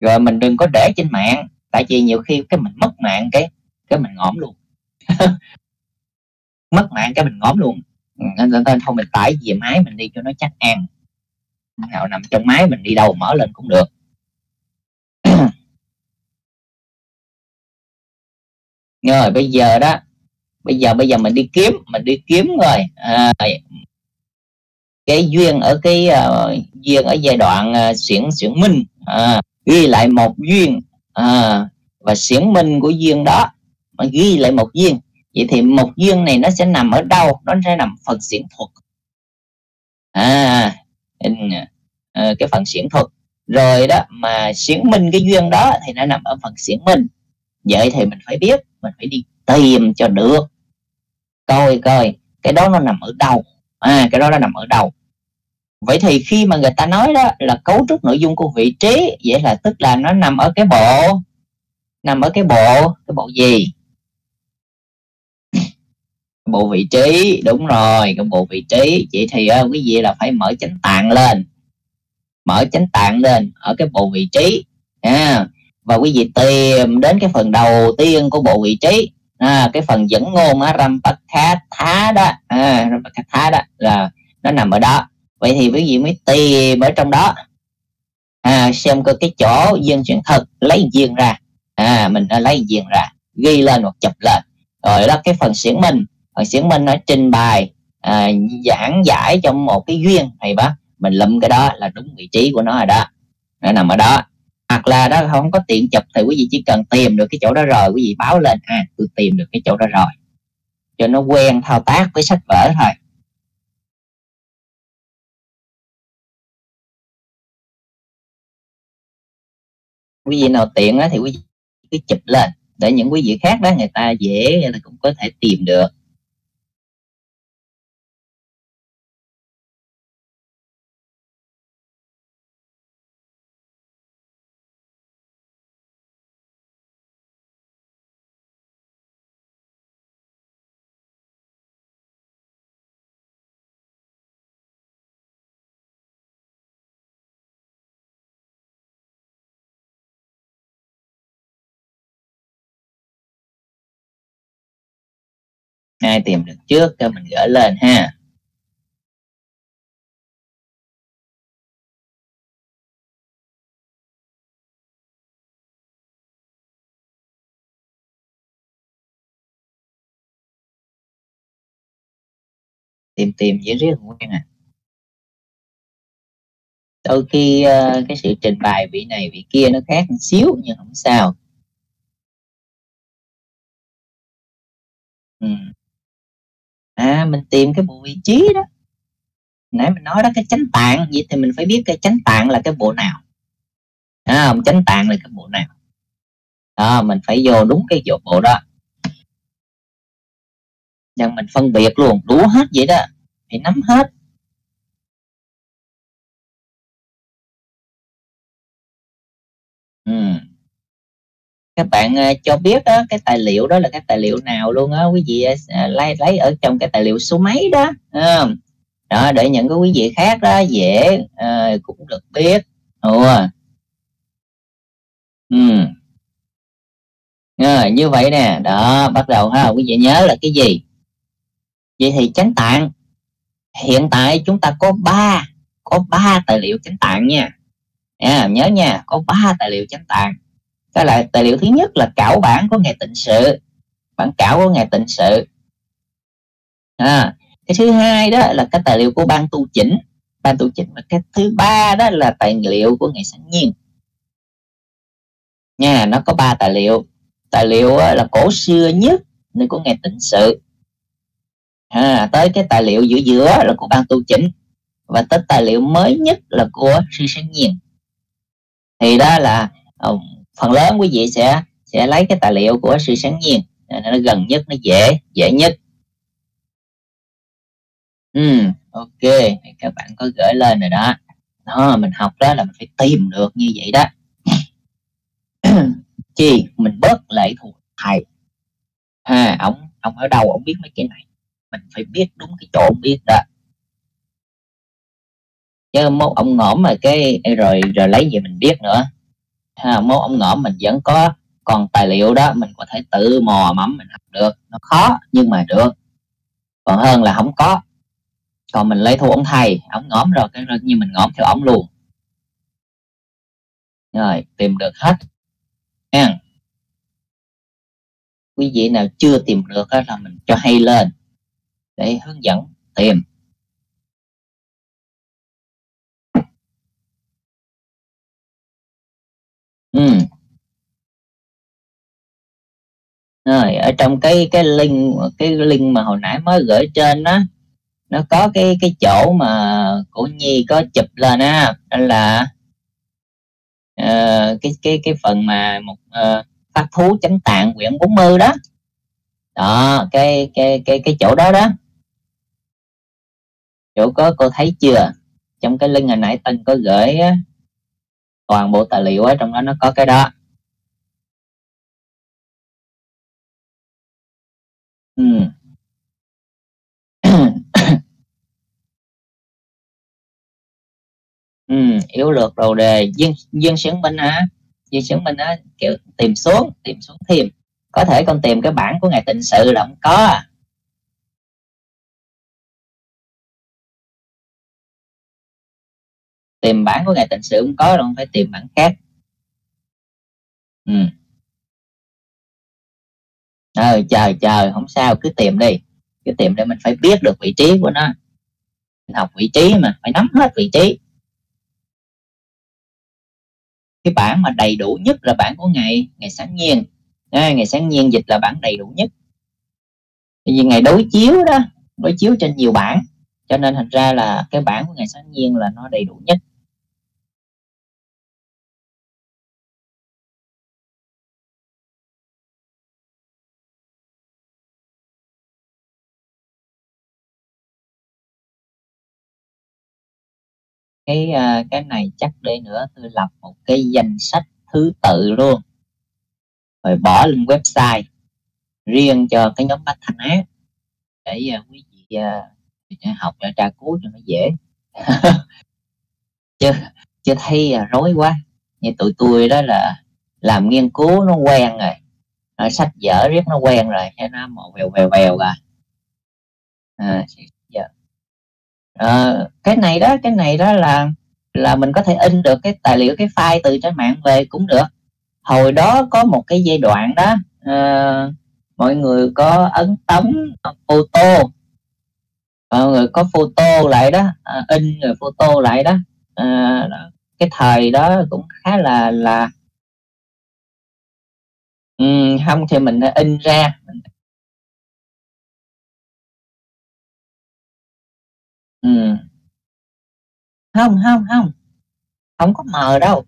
Speaker 1: Rồi mình đừng có để trên mạng tại vì nhiều khi cái mình mất mạng cái cái mình ngõm luôn. [laughs] Mất mạng cái mình ngõm luôn. Ừ, nên nên thôi mình tải về máy mình đi cho nó chắc ăn nào nằm trong máy mình đi đâu mở lên cũng được. [clears throat] Rồi bây giờ đó bây giờ bây giờ mình đi kiếm mình đi kiếm rồi. À, cái duyên ở cái uh, duyên ở giai đoạn uh, xuyển minh. À, ghi lại một duyên. À, và xuyển minh của duyên đó mà ghi lại một duyên vậy thì một duyên này nó sẽ nằm ở đâu? Nó sẽ nằm phần xiển thuật. À, à cái phần xiển thuật. Rồi đó mà xiển minh cái duyên đó thì nó nằm ở phần xiển minh. Vậy thì mình phải biết mình phải đi tìm cho được. Coi coi cái đó nó nằm ở đâu? À cái đó nó nằm ở đâu? Vậy thì khi mà người ta nói đó là cấu trúc nội dung của vị trí vậy là tức là nó nằm ở cái bộ. Nằm ở cái bộ. Cái bộ gì? Bộ vị trí. Đúng rồi cái bộ vị trí. Vậy thì uh, quý vị là phải mở chánh tạng lên. Mở chánh tạng lên ở cái bộ vị trí. À, và quý vị tìm đến cái phần đầu tiên của bộ vị trí. À, cái phần dẫn ngôn á Rampakatha đó. À, Rampakatha đó là nó nằm ở đó. Vậy thì quý vị mới tìm ở trong đó. À, xem coi cái chỗ duyên chuyển thật lấy duyên ra. À mình đã lấy duyên ra. Ghi lên hoặc chụp lên. Rồi đó cái phần xiển mình hồi xuyến minh nó trình bày à, giảng giải trong một cái duyên thầy bác mình lụm cái đó là đúng vị trí của nó rồi đó. Nó nằm ở đó. Hoặc là đó không có tiện chụp thì quý vị chỉ cần tìm được cái chỗ đó rồi quý vị báo lên à tôi tìm được cái chỗ đó rồi. Cho nó quen thao tác với sách vở thôi. Quý vị nào tiện á, thì quý vị cứ chụp lên. Để những quý vị khác đó người ta dễ người ta cũng có thể tìm được. Ai tìm được trước cho mình gửi lên ha. Tìm tìm dễ riết quen à. Đôi khi uh, cái sự trình bày vị này vị kia nó khác một xíu nhưng không sao. Ừ à mình tìm cái bộ vị trí đó. Nãy mình nói đó cái chánh tạng vậy thì mình phải biết cái chánh tạng là cái bộ nào. À, chánh tạng là cái bộ nào. À, mình phải vô đúng cái vô bộ đó. Rằng mình phân biệt luôn đủ hết vậy đó. Phải nắm hết. Các bạn ờ, cho biết đó cái tài liệu đó là cái tài liệu nào luôn á? Quý vị ờ, lấy lấy ở trong cái tài liệu số mấy đó đó để những cái quý vị khác đó dễ ờ, cũng được biết. Ừ. ừ à, như vậy nè. Đó bắt đầu ha. Quý vị nhớ là cái gì? Vậy thì chánh tạng. Hiện tại chúng ta có ba có ba tài liệu chánh tạng nha. À, nhớ nha. Có ba tài liệu chánh tạng cái là tài liệu thứ nhất là cảo bản của ngày tịnh sự. Bản cảo của ngày tịnh sự. À, cái thứ hai đó là cái tài liệu của ban tu chỉnh. Ban tu chỉnh và cái thứ ba đó là tài liệu của ngày sáng nhiên. Nha nó có ba tài liệu. Tài liệu là cổ xưa nhất là của ngày tịnh sự. À, tới cái tài liệu giữa giữa là của ban tu chỉnh. Và tới tài liệu mới nhất là của sư sáng nhiên. Thì đó là ờ, phần lớn quý vị sẽ sẽ lấy cái tài liệu của sự sáng nhiên. Nó gần nhất, nó dễ dễ nhất. Ừ ok. Các bạn có gửi lên rồi đó. Đó, mình học đó là mình phải tìm được như vậy đó. [clears throat] Chi, mình bớt lệ thuộc thầy. Ha, ông ông ở đâu ông biết mấy cái này. Mình phải biết đúng cái chỗ ông biết đó. Chứ một ông ngõm mà cái, rồi rồi lấy gì mình biết nữa ha, mốt ông ngõ mình vẫn có còn tài liệu đó mình có thể tự mò mẫm mình học được. Nó khó nhưng mà được. Còn hơn là không có. Còn mình lấy thu ông thầy ông ngõm rồi cái như mình ngõm theo ông luôn. Rồi tìm được hết. Nha quý vị nào chưa tìm được là mình cho hay lên để hướng dẫn tìm. Ừ. Rồi ở trong cái cái link cái link mà hồi nãy mới gửi trên đó nó có cái cái chỗ mà cổ nhi có chụp lên á là uh, cái cái cái phần mà một ờ, uh, phát thú chánh tạng quyển 40 đó. Đó cái cái cái cái chỗ đó đó. Chỗ có cô thấy chưa? Trong cái link hồi nãy tân có gửi á, toàn bộ tài liệu ở trong đó nó có cái đó. Ừ. [coughs] ừ, yếu lược đầu đề dương dương chứng minh á, dương chứng minh á kiểu tìm xuống tìm xuống thêm. Có thể con tìm cái bản của ngài tịnh sự là không có. Tìm bản của ngài tịnh sự cũng có đâu không phải tìm bản khác. Ừ. Ờ chờ chờ không sao cứ tìm đi. Cứ tìm để mình phải biết được vị trí của nó. Mình học vị trí mà phải nắm hết vị trí. Cái bản mà đầy đủ nhất là bản của ngày ngày sáng nhiên. À, ngày sáng nhiên dịch là bản đầy đủ nhất. Vì ngày đối chiếu đó đối chiếu trên nhiều bản. Cho nên thành ra là cái bản của ngày sáng nhiên là nó đầy đủ nhất. Cái uh, cái này chắc để nữa tôi lập một cái danh sách thứ tự luôn. Rồi bỏ lên website riêng cho cái nhóm bách thanh á để uh, quý vị uh, học để tra cứu cho nó dễ. [laughs] Chứ chứ thấy uh, rối quá. Như tụi tôi đó là làm nghiên cứu nó quen rồi. Rồi sách vở riết nó quen rồi cho nó một vèo vèo vèo rồi à, à Ờ, cái này đó cái này đó là là mình có thể in được cái tài liệu cái file từ trên mạng về cũng được. Hồi đó có một cái giai đoạn đó uh, mọi người có ấn tống photo. Mọi người có photo lại đó uh, in rồi photo lại đó. Uh, cái thời đó cũng khá là là um, không thì mình in ra Ừ. không không không. Không có mờ đâu.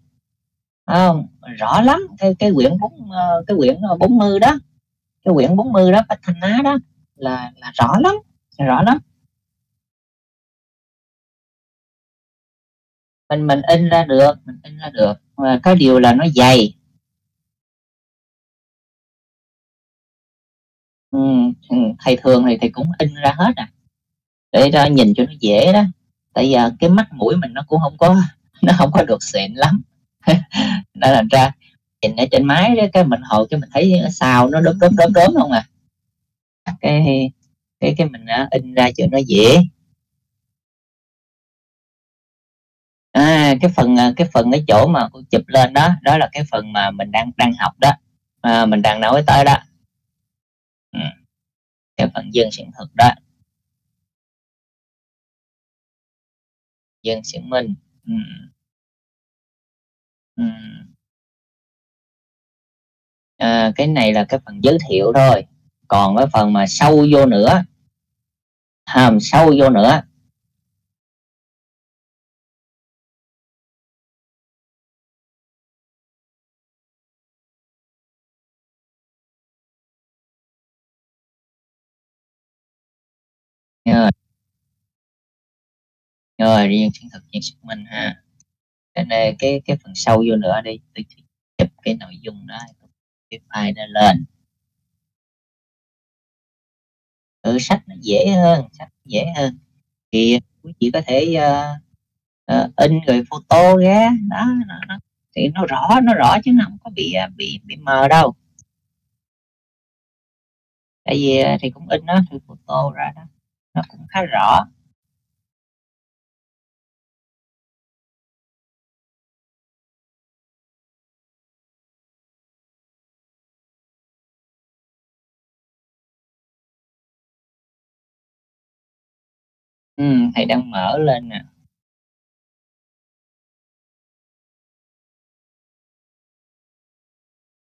Speaker 1: Không rõ lắm cái cái quyển bốn ờ, cái quyển ờ, 40 đó. Cái quyển 40 đó bách thanh á đó là là rõ lắm rõ lắm. Mình mình in ra được mình in ra được. Mà có điều là nó dày. Ừ, ừ, thầy thường thì thầy cũng in ra hết à để cho nhìn cho nó dễ đó. Tại giờ à, cái mắt mũi mình nó cũng không có [laughs] nó không có được xịn lắm. [laughs] Nên là ra nhìn ở trên máy đó cái mình hồi cái mình thấy sao nó đốm đốm đốm đốm không à. Cái cái cái mình à, in ra cho nó dễ. À cái phần à, cái phần cái chỗ mà cô chụp lên đó đó là cái phần mà mình đang đang học đó. À, mình đang nói tới đó. Ừ. cái phần dân sự thực đó. Dân chứng minh ừ. Ừ. À, cái này là cái phần giới thiệu thôi còn cái phần mà sâu vô nữa hàm sâu vô nữa rồi riêng chứng thực nhân xác minh ha. Cái này cái cái phần sâu vô nữa đi. Tôi chụp cái nội dung đó. Cái file nó lên. Ừ, sách nó dễ hơn sách dễ hơn. Thì quý vị có thể uh, uh, in rồi photo ra. Đó nó, nó, thì nó rõ nó rõ chứ nó không có bị ờ, bị bị mờ đâu. Tại vì thì cũng in nó thì photo ra đó. Nó cũng khá rõ. Ừ, thầy đang mở lên nè.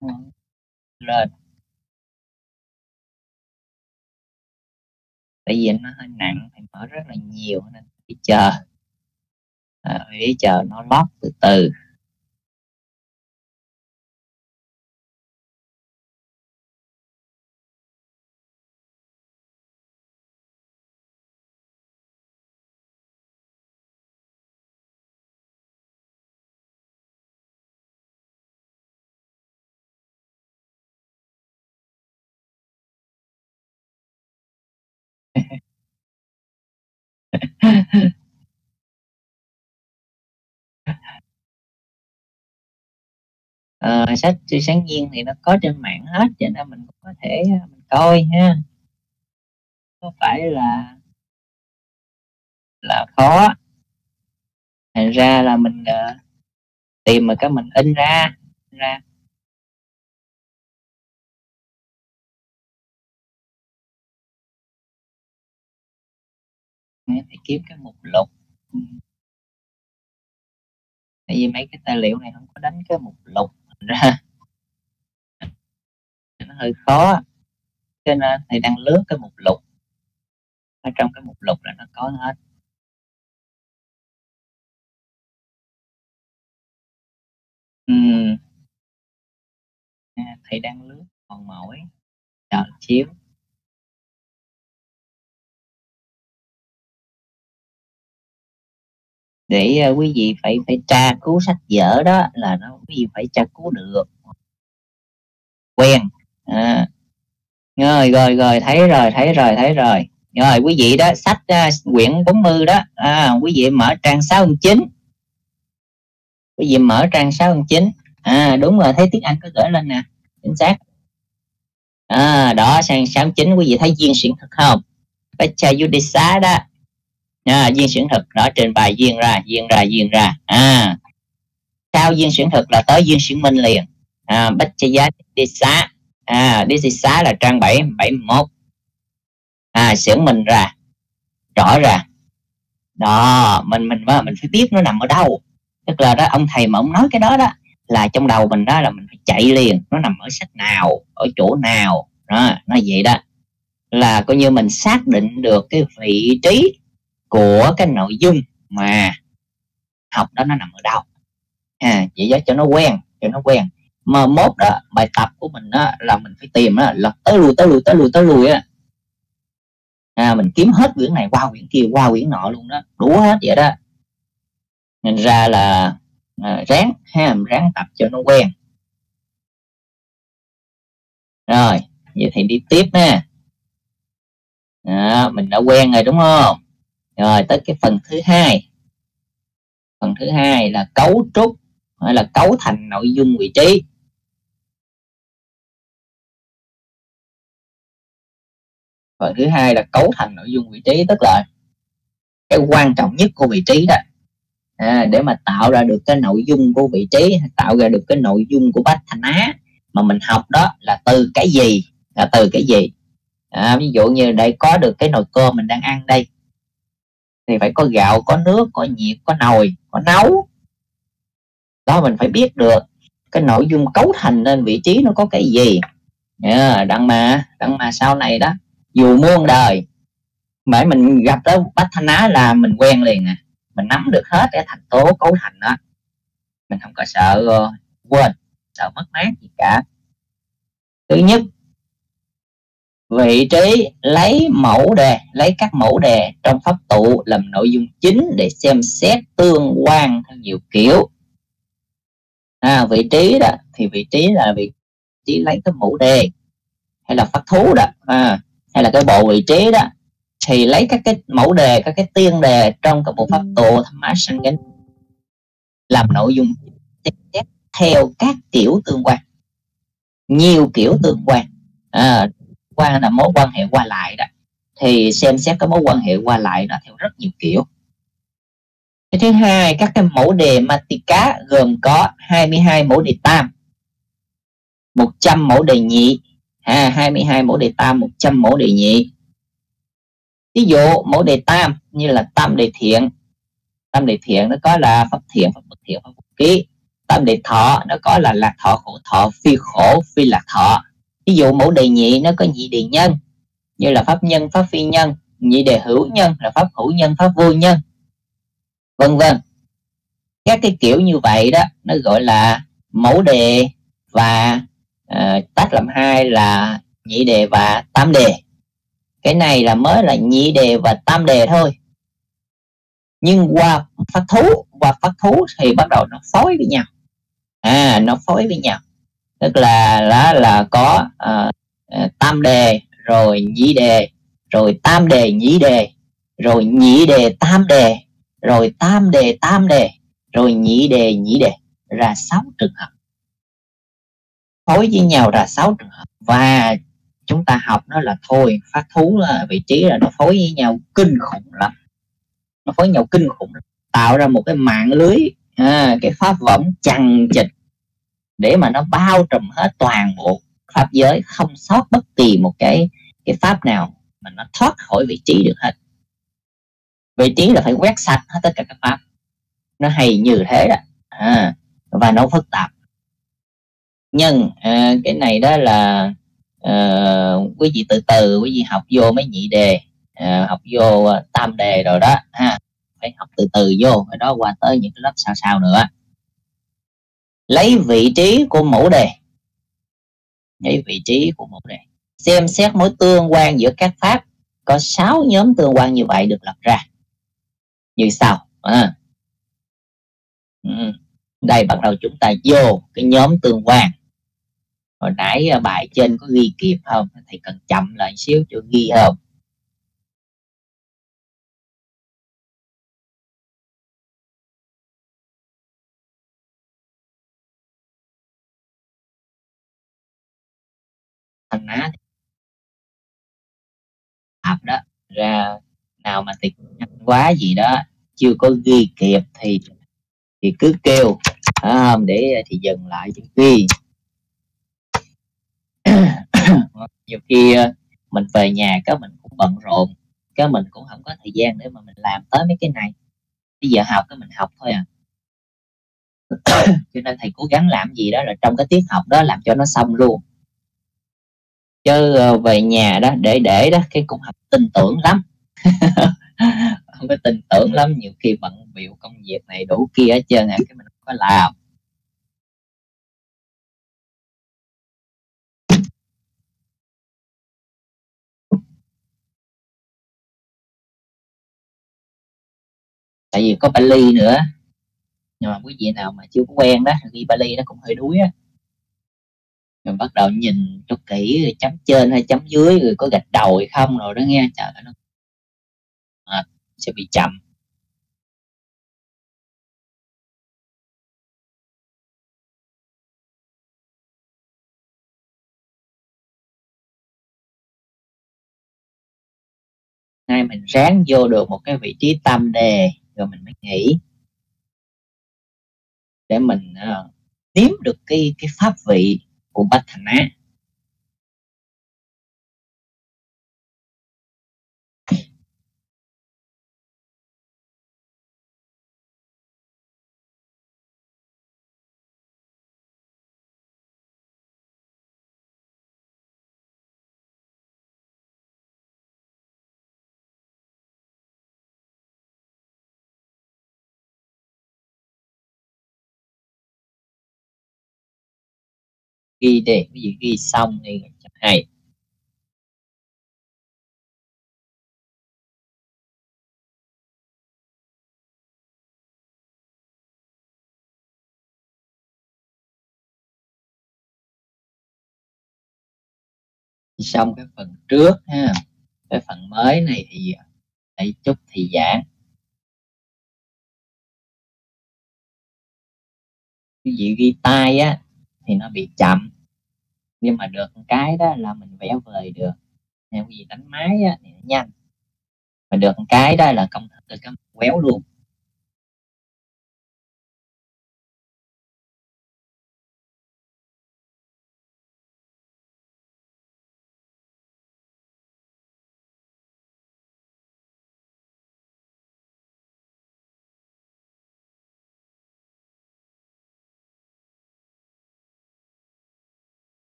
Speaker 1: Ừ, lên. Tại vì nó hơi nặng phải mở rất là nhiều nên phải chờ. À, phải chờ nó lót từ từ. Ờ, sách suy sáng nhiên thì nó có trên mạng hết cho nên mình cũng có thể ờ, mình coi ha. Có phải là là khó? Thành ra là mình uh, tìm mà cái mình in ra in ra. Phải kiếm cái mục lục. Ừ. Tại vì mấy cái tài liệu này không có đánh cái mục lục. [laughs] ra. Nó hơi khó cho nên thầy đang lướt cái mục lục. Ở trong cái mục lục là nó có hết. Uhm. thầy đang lướt còn mỏi. Chờ chiếu để uh, quý vị phải phải tra cứu sách vở đó là nó quý vị phải tra cứu được. Quen. À. rồi rồi rồi thấy rồi thấy rồi thấy rồi. Rồi quý vị đó sách uh, quyển 40 đó à, quý vị mở trang 69 quý vị mở trang 69 à đúng rồi thấy tiếng Anh có gửi lên nè chính xác. À đó sang 69 quý vị thấy duyên xuyển thực không? Pecha Yudhisa đó à, duyên xuyển thực đó trên bài duyên ra duyên ra duyên ra. À sau duyên xuyển thực là tới duyên xuyển minh liền. À, bách giá đi xá. À đi xá là trang 7 71 à xuyển mình ra rõ ra. Đó mình mình mình phải biết nó nằm ở đâu. Tức là đó ông thầy mà ông nói cái đó đó là trong đầu mình đó là mình phải chạy liền. Nó nằm ở sách nào ở chỗ nào. Đó nó vậy đó. Là coi như mình xác định được cái vị trí của cái nội dung mà học đó nó nằm ở đâu. À chỉ cho cho nó quen cho nó quen. Mà mốt đó bài tập của mình đó là mình phải tìm đó là tới lùi tới lùi tới lùi tới lùi á. À, mình kiếm hết quyển này qua quyển kia qua quyển nọ luôn đó. Đủ hết vậy đó. Nên ra là à, ráng ha ráng tập cho nó quen. Rồi vậy thì đi tiếp nè, à, mình đã quen rồi đúng không? Rồi tới cái phần thứ hai. Phần thứ hai là cấu trúc hay là cấu thành nội dung vị trí. Phần thứ hai là cấu thành nội dung vị trí tức là cái quan trọng nhất của vị trí đó. À, để mà tạo ra được cái nội dung của vị trí tạo ra được cái nội dung của bách thành á mà mình học đó là từ cái gì? Là từ cái gì? À, ví dụ như đây có được cái nồi cơm mình đang ăn đây thì phải có gạo có nước có nhiệt có nồi có nấu. Đó mình phải biết được cái nội dung cấu thành nên vị trí nó có cái gì. Yeah, đặng mà đặng mà sau này đó dù muôn đời bởi mình gặp tới bách thanh á là mình quen liền à. Mình nắm được hết cái thành tố cấu thành đó. Mình không có sợ uh, quên sợ mất mát gì cả. Thứ nhất vị trí lấy mẫu đề lấy các mẫu đề trong pháp tụ làm nội dung chính để xem xét tương quan theo nhiều kiểu. À, vị trí đó thì vị trí là vị trí lấy cái mẫu đề hay là phát thú đó à, hay là cái bộ vị trí đó thì lấy các cái mẫu đề các cái tiên đề trong các bộ pháp tụ tham má sanh kính làm nội dung xem xét theo các kiểu tương quan nhiều kiểu tương quan. À, quan là mối quan hệ qua lại đó thì xem xét cái mối quan hệ qua lại nó theo rất nhiều kiểu. Cái thứ hai các cái mẫu đề Matika gồm có 22 mẫu đề tam 100 mẫu đề nhị. À, 22 mẫu đề tam 100 mẫu đề nhị. Ví dụ mẫu đề tam như là tam đề thiện. Tam đề thiện nó có là pháp thiện pháp bất thiện pháp bất ký. Tam đề thọ nó có là lạc thọ khổ thọ phi khổ phi lạc thọ ví dụ mẫu đề nhị nó có nhị đề nhân như là pháp nhân pháp phi nhân nhị đề hữu nhân là pháp hữu nhân pháp vô nhân vân vân. Các cái kiểu như vậy đó nó gọi là mẫu đề và ờ, uh, tách làm hai là nhị đề và tam đề. Cái này là mới là nhị đề và tam đề thôi. Nhưng qua phát thú qua phát thú thì bắt đầu nó phối với nhau. À nó phối với nhau tức là là là có uh, tam đề rồi nhĩ đề rồi tam đề nhĩ đề rồi nhĩ đề tam đề rồi tam đề tam đề rồi nhĩ đề nhĩ đề. Ra sáu trường hợp. Phối với nhau ra sáu trường hợp. Và chúng ta học nó là thôi phát thú là vị trí là nó phối với nhau kinh khủng lắm. Nó phối nhau kinh khủng lắm. tạo ra một cái mạng lưới à, cái pháp võng chằng chịch để mà nó bao trùm hết toàn bộ pháp giới không sót bất kỳ một cái cái pháp nào mà nó thoát khỏi vị trí được hết. Vị trí là phải quét sạch hết tất cả các pháp. Nó hay như thế đó. À, và nó phức tạp. Nhưng à, cái này đó là à, quý vị từ từ quý vị học vô mấy nhị đề à, học vô à, tam đề rồi đó ha. Phải học từ từ vô rồi đó qua tới những cái lớp sau sau nữa lấy vị trí của mẫu đề. Lấy vị trí của mẫu đề. Xem xét mối tương quan giữa các pháp. Có 6 nhóm tương quan như vậy được lập ra. Như sau. À. Ừ. đây bắt đầu chúng ta vô cái nhóm tương quan. Hồi nãy à, bài trên có ghi kịp không? Thầy cần chậm lại xíu cho ghi không? Thành á áp đó. Ra nào mà thì quá gì đó chưa có ghi kịp thì thì cứ kêu à, để thì dừng lại cho ghi. [coughs] Nhiều khi ờ, mình về nhà cái mình cũng bận rộn cái mình cũng không có thời gian để mà mình làm tới mấy cái này. Bây giờ học cái mình học thôi à. [coughs] Cho nên thầy cố gắng làm gì đó là trong cái tiết học đó làm cho nó xong luôn chứ ờ, về nhà đó, để để đó, cái cũng học tin tưởng lắm. [laughs] Không có tin tưởng lắm, nhiều khi bận biểu công việc này đủ kia hết trơn à cái mình không có làm. Tại vì có Bali nữa, nhưng mà quý vị nào mà chưa có quen đó ghi Bali nó cũng hơi đuối á rồi bắt đầu nhìn cho kỹ chấm trên hay chấm dưới rồi có gạch đầu hay không rồi đó nghe. Trời nó à, sẽ bị chậm. Nay mình ráng vô được một cái vị trí tâm đề rồi mình mới nghĩ để mình uh, nếm được cái cái pháp vị của ghi để cái gì ghi xong thì hay xong cái phần trước ha, cái phần mới này thì à, hãy chút thì giãn cái gì ghi tay á thì nó bị chậm. Nhưng mà được cái đó là mình vẽ vời được. Nếu gì đánh máy á, thì nó nhanh. Mà được cái đó là công thức cái quéo luôn.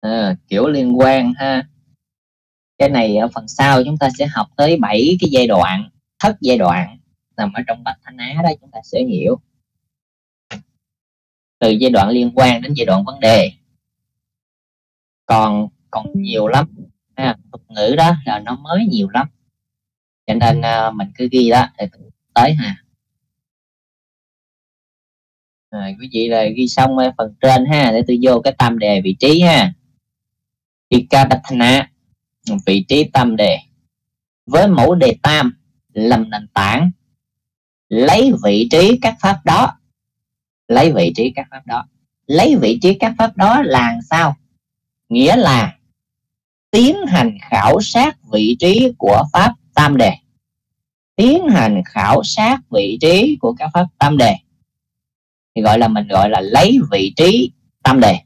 Speaker 1: À, kiểu liên quan ha. Cái này ở phần sau chúng ta sẽ học tới 7 cái giai đoạn thất giai đoạn nằm ở trong bách thanh á đó chúng ta sẽ hiểu. Từ giai đoạn liên quan đến giai đoạn vấn đề. Còn còn nhiều lắm ha, thuật ngữ đó là nó mới nhiều lắm. Cho nên uh, mình cứ ghi đó để tới ha. À, quý vị là ghi xong phần trên ha để tôi vô cái tam đề vị trí ha. Ikapathana vị trí tam đề. Với mẫu đề tam, làm nền tảng, lấy vị trí các pháp đó. Lấy vị trí các pháp đó. Lấy vị trí các pháp đó là sao? Nghĩa là tiến hành khảo sát vị trí của pháp tam đề. Tiến hành khảo sát vị trí của các pháp tam đề. Thì gọi là mình gọi là lấy vị trí tam đề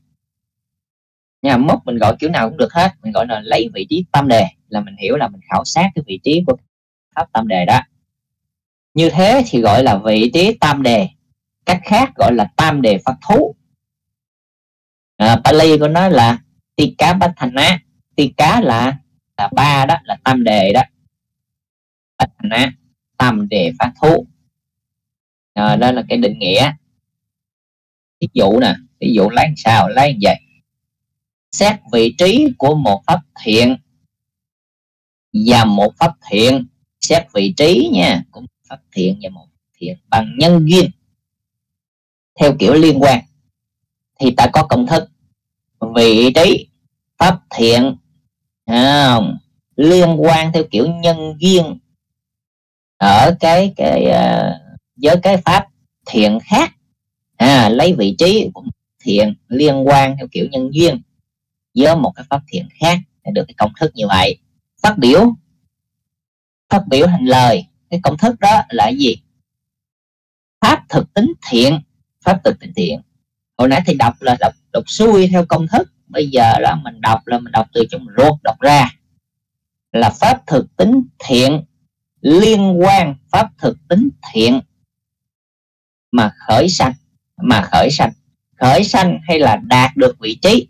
Speaker 1: nha mốc mình gọi kiểu nào cũng được hết. Mình gọi là lấy vị trí tam đề là mình hiểu là mình khảo sát cái vị trí của pháp tam đề đó. Như thế thì gọi là vị trí tam đề. Cách khác gọi là tam đề pháp thú. À, Pali của nó là Tika Bhattana Tika là là ba đó là tam đề đó. Bhattana tam đề pháp thú. À, đó là cái định nghĩa. Ví dụ nè ví dụ lấy sao lấy vậy xét vị trí của một pháp thiện và một pháp thiện. Xét vị trí nha của một pháp thiện và một thiện bằng nhân duyên theo kiểu liên quan. Thì ta có công thức vị trí pháp thiện không? liên quan theo kiểu nhân duyên ở cái cái uh, với cái pháp thiện khác. À, lấy vị trí của thiện liên quan theo kiểu nhân duyên với một cái pháp thiện khác để được cái công thức như vậy. Phát biểu. Phát biểu thành lời. Cái công thức đó là gì? Pháp thực tính thiện. Pháp thực tính thiện. Hồi nãy thì đọc là đọc đọc xuôi theo công thức. Bây giờ là mình đọc là mình đọc từ trong ruột đọc ra. Là pháp thực tính thiện. Liên quan pháp thực tính thiện. Mà khởi sanh. Mà khởi sanh. Khởi sanh hay là đạt được vị trí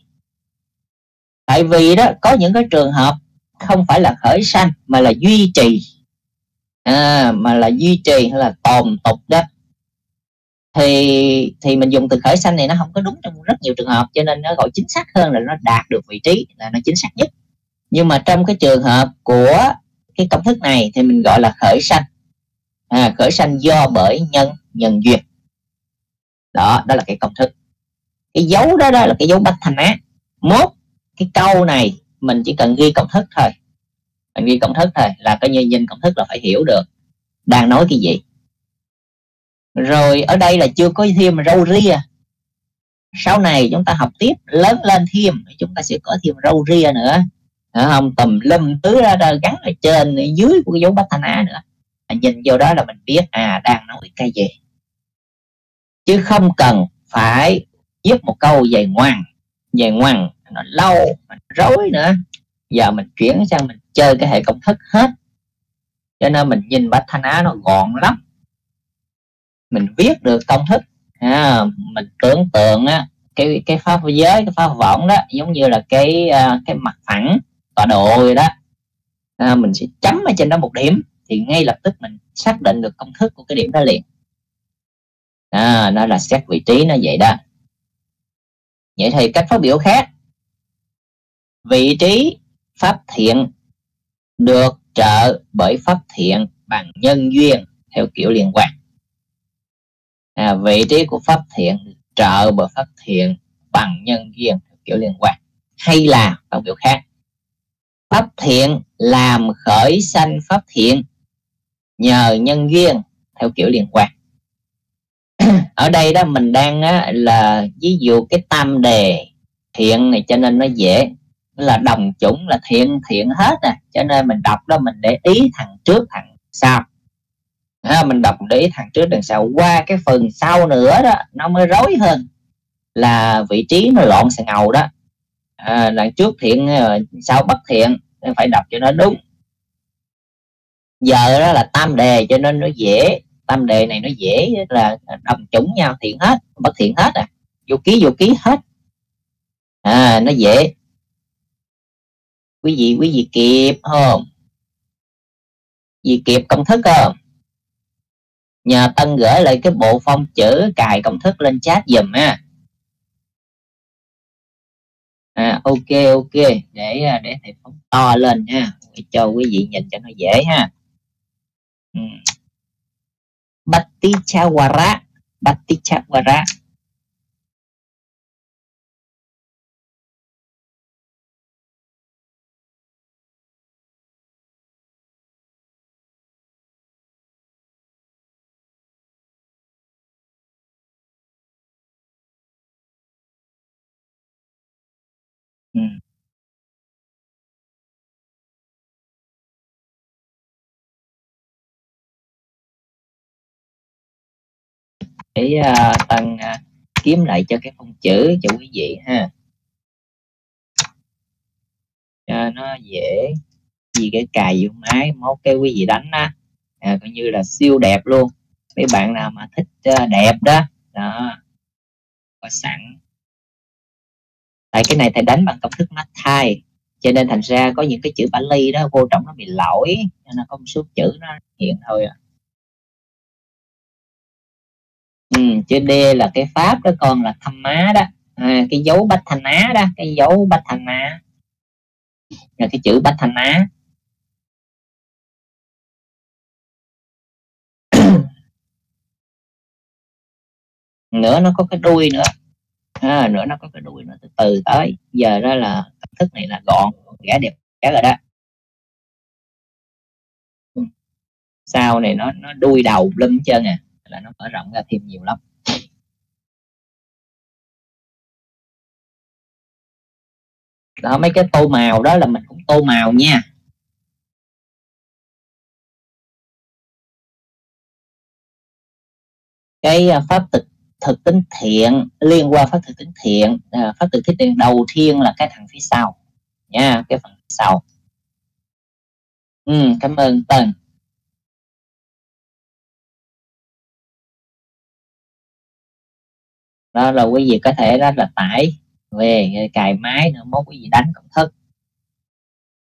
Speaker 1: tại vì đó có những cái trường hợp không phải là khởi sanh mà là duy trì. À, mà là duy trì hay là tồn tục đó. Thì thì mình dùng từ khởi sanh này nó không có đúng trong rất nhiều trường hợp cho nên nó gọi chính xác hơn là nó đạt được vị trí là nó chính xác nhất. Nhưng mà trong cái trường hợp của cái công thức này thì mình gọi là khởi sanh. À, khởi sanh do bởi nhân nhân duyên. Đó đó là cái công thức. Cái dấu đó, đó là cái dấu bách thành á. Mốt cái câu này mình chỉ cần ghi công thức thôi. Mình ghi công thức thôi là coi như nhìn công thức là phải hiểu được đang nói cái gì. Rồi ở đây là chưa có thêm râu ria. Sau này chúng ta học tiếp lớn lên thêm chúng ta sẽ có thêm râu ria nữa. À, không? Tùm lum tứ ra, đời gắn ở trên ở dưới của cái dấu bát thanh á nữa. À, nhìn vô đó là mình biết à đang nói cái gì. Chứ không cần phải viết một câu dài ngoan dài ngoan nó lâu nó rối nữa. Giờ mình chuyển sang mình chơi cái hệ công thức hết. Cho nên mình nhìn bát thanh á nó gọn lắm. Mình viết được công thức. À, mình tưởng tượng á cái cái pháp giới cái pháp võng đó giống như là cái à, cái mặt phẳng tọa độ rồi đó. À, mình sẽ chấm ở trên đó một điểm thì ngay lập tức mình xác định được công thức của cái điểm đó liền. À, nó là xét vị trí nó vậy đó. Vậy thì cách phát biểu khác vị trí pháp thiện được trợ bởi pháp thiện bằng nhân duyên theo kiểu liên quan. À, vị trí của pháp thiện trợ bởi pháp thiện bằng nhân duyên theo kiểu liên quan hay là phát kiểu khác. Pháp thiện làm khởi sanh pháp thiện nhờ nhân duyên theo kiểu liên quan. [clears throat] Ở đây đó mình đang á, là ví dụ cái tam đề thiện này cho nên nó dễ là đồng chủng là thiện thiện hết à. Cho nên mình đọc đó mình để ý thằng trước thằng sau. Ha, mình đọc để ý thằng trước đằng sau. Qua cái phần sau nữa đó nó mới rối hơn là vị trí nó lộn xà ngầu đó. À, đằng trước thiện à, sau bất thiện nên phải đọc cho nó đúng. Giờ đó là tam đề cho nên nó dễ. Tam đề này nó dễ là đồng chủng nhau thiện hết bất thiện hết à. Vô ký vô ký hết. À nó dễ quý vị quý vị kịp, không? Vì kịp công thức, không? Nhờ tân gửi lại cái bộ phong chữ cài công thức lên chat dùm ha. À ok ok. Để à, để thầy phóng to lên nha. Cho quý vị nhìn cho nó dễ ha. Ừ. Batichawara rá. Ừ. để à, uh, tăng uh, à, kiếm lại cho cái phong chữ cho quý vị ha. Cho nó dễ vì cái cài vô máy mốt cái quý vị đánh á. À, coi như là siêu đẹp luôn. Mấy bạn nào mà thích uh, đẹp đó. Đó. Có sẵn tại cái này thầy đánh bằng công thức mắt thai cho nên thành ra có những cái chữ Bali đó vô trọng nó bị lỗi nên là có một số chữ nó hiện thôi à. ừ, chữ D là cái pháp đó còn là thăm má đó. À, cái dấu bách thành á đó cái dấu bách thành á là cái chữ bách thành á [coughs] nữa nó có cái đuôi nữa à, nữa nó có cái đuôi nó từ từ tới. Giờ đó là thức này là gọn gã đẹp gã rồi đó. Sau này nó nó đuôi đầu lưng chân à là nó mở rộng ra thêm nhiều lắm. Đó mấy cái tô màu đó là mình cũng tô màu nha. Cái à, pháp thực thực tính thiện liên quan pháp thực tính thiện à, pháp thực tính thiện đầu tiên là cái thằng phía sau. Nha cái phần phía sau. Ừ, cảm ơn tân đó là quý vị có thể đó là tải về cài máy nữa mốt quý vị đánh công thức.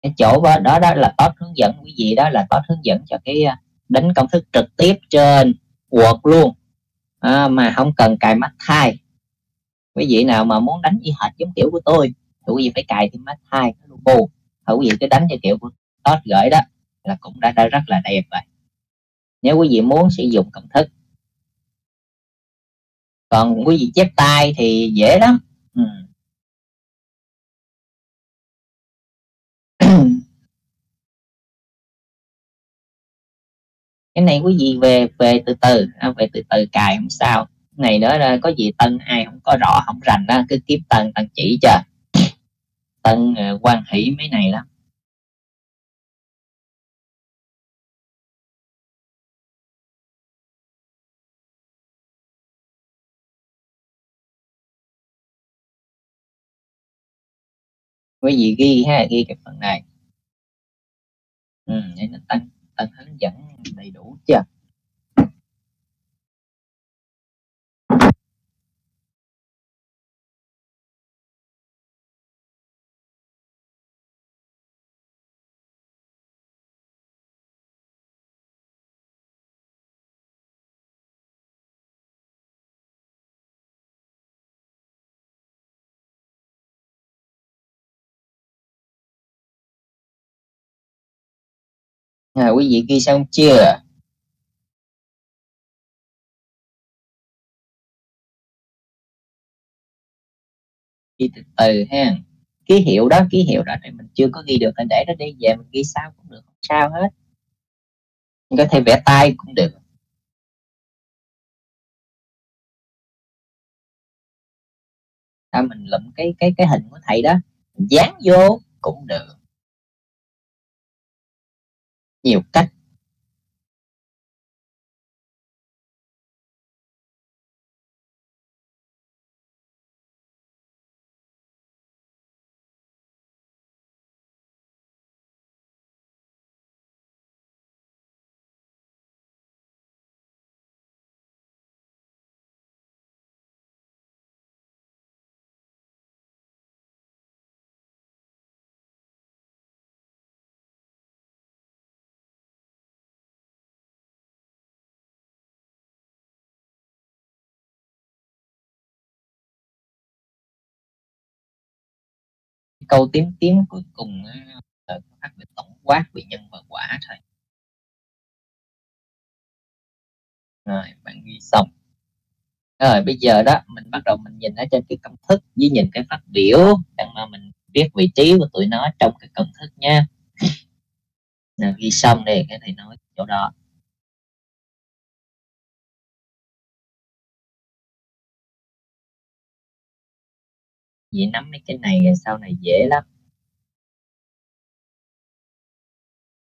Speaker 1: Cái chỗ đó, đó đó là tốt hướng dẫn quý vị đó là tốt hướng dẫn cho cái à, đánh công thức trực tiếp trên quật luôn à, mà không cần cài mắt thai. Quý vị nào mà muốn đánh y hệt giống kiểu của tôi thì quý vị phải cài thêm mắt thai cái logo. Thử quý vị cứ đánh theo kiểu của Todd gửi đó là cũng đã, đã rất là đẹp rồi. Nếu quý vị muốn sử dụng công thức. Còn quý vị chép tay thì dễ lắm. Ừ. cái này quý vị về về từ từ à, về từ từ cài không sao? Cái này nữa là có gì tân ai không có rõ không rành đó cứ kiếm tân tân chỉ cho tân uh, quan hỷ mấy này lắm. Quý vị ghi ha ghi cái phần này. Ừ, để nó tăng tăng hướng dẫn đầy đủ chưa? À, quý vị ghi xong chưa? Ghi từ từ ha. Ký hiệu đó ký hiệu đó thì mình chưa có ghi được thì để nó đi về mình ghi sao cũng được không sao hết. Mình có thể vẽ tay cũng được. À, mình lụm cái cái cái hình của thầy đó. Mình dán vô cũng được nhiều cách câu tím tím cuối cùng là phát biểu tổng quát về nhân và quả thôi. Rồi bạn ghi xong. Rồi bây giờ đó mình bắt đầu mình nhìn ở trên cái công thức với nhìn cái phát biểu đang mà mình biết vị trí của tụi nó trong cái công thức nha. Nào, ghi xong đi cái thầy nói chỗ đó. Vậy nắm mấy cái này sau này dễ lắm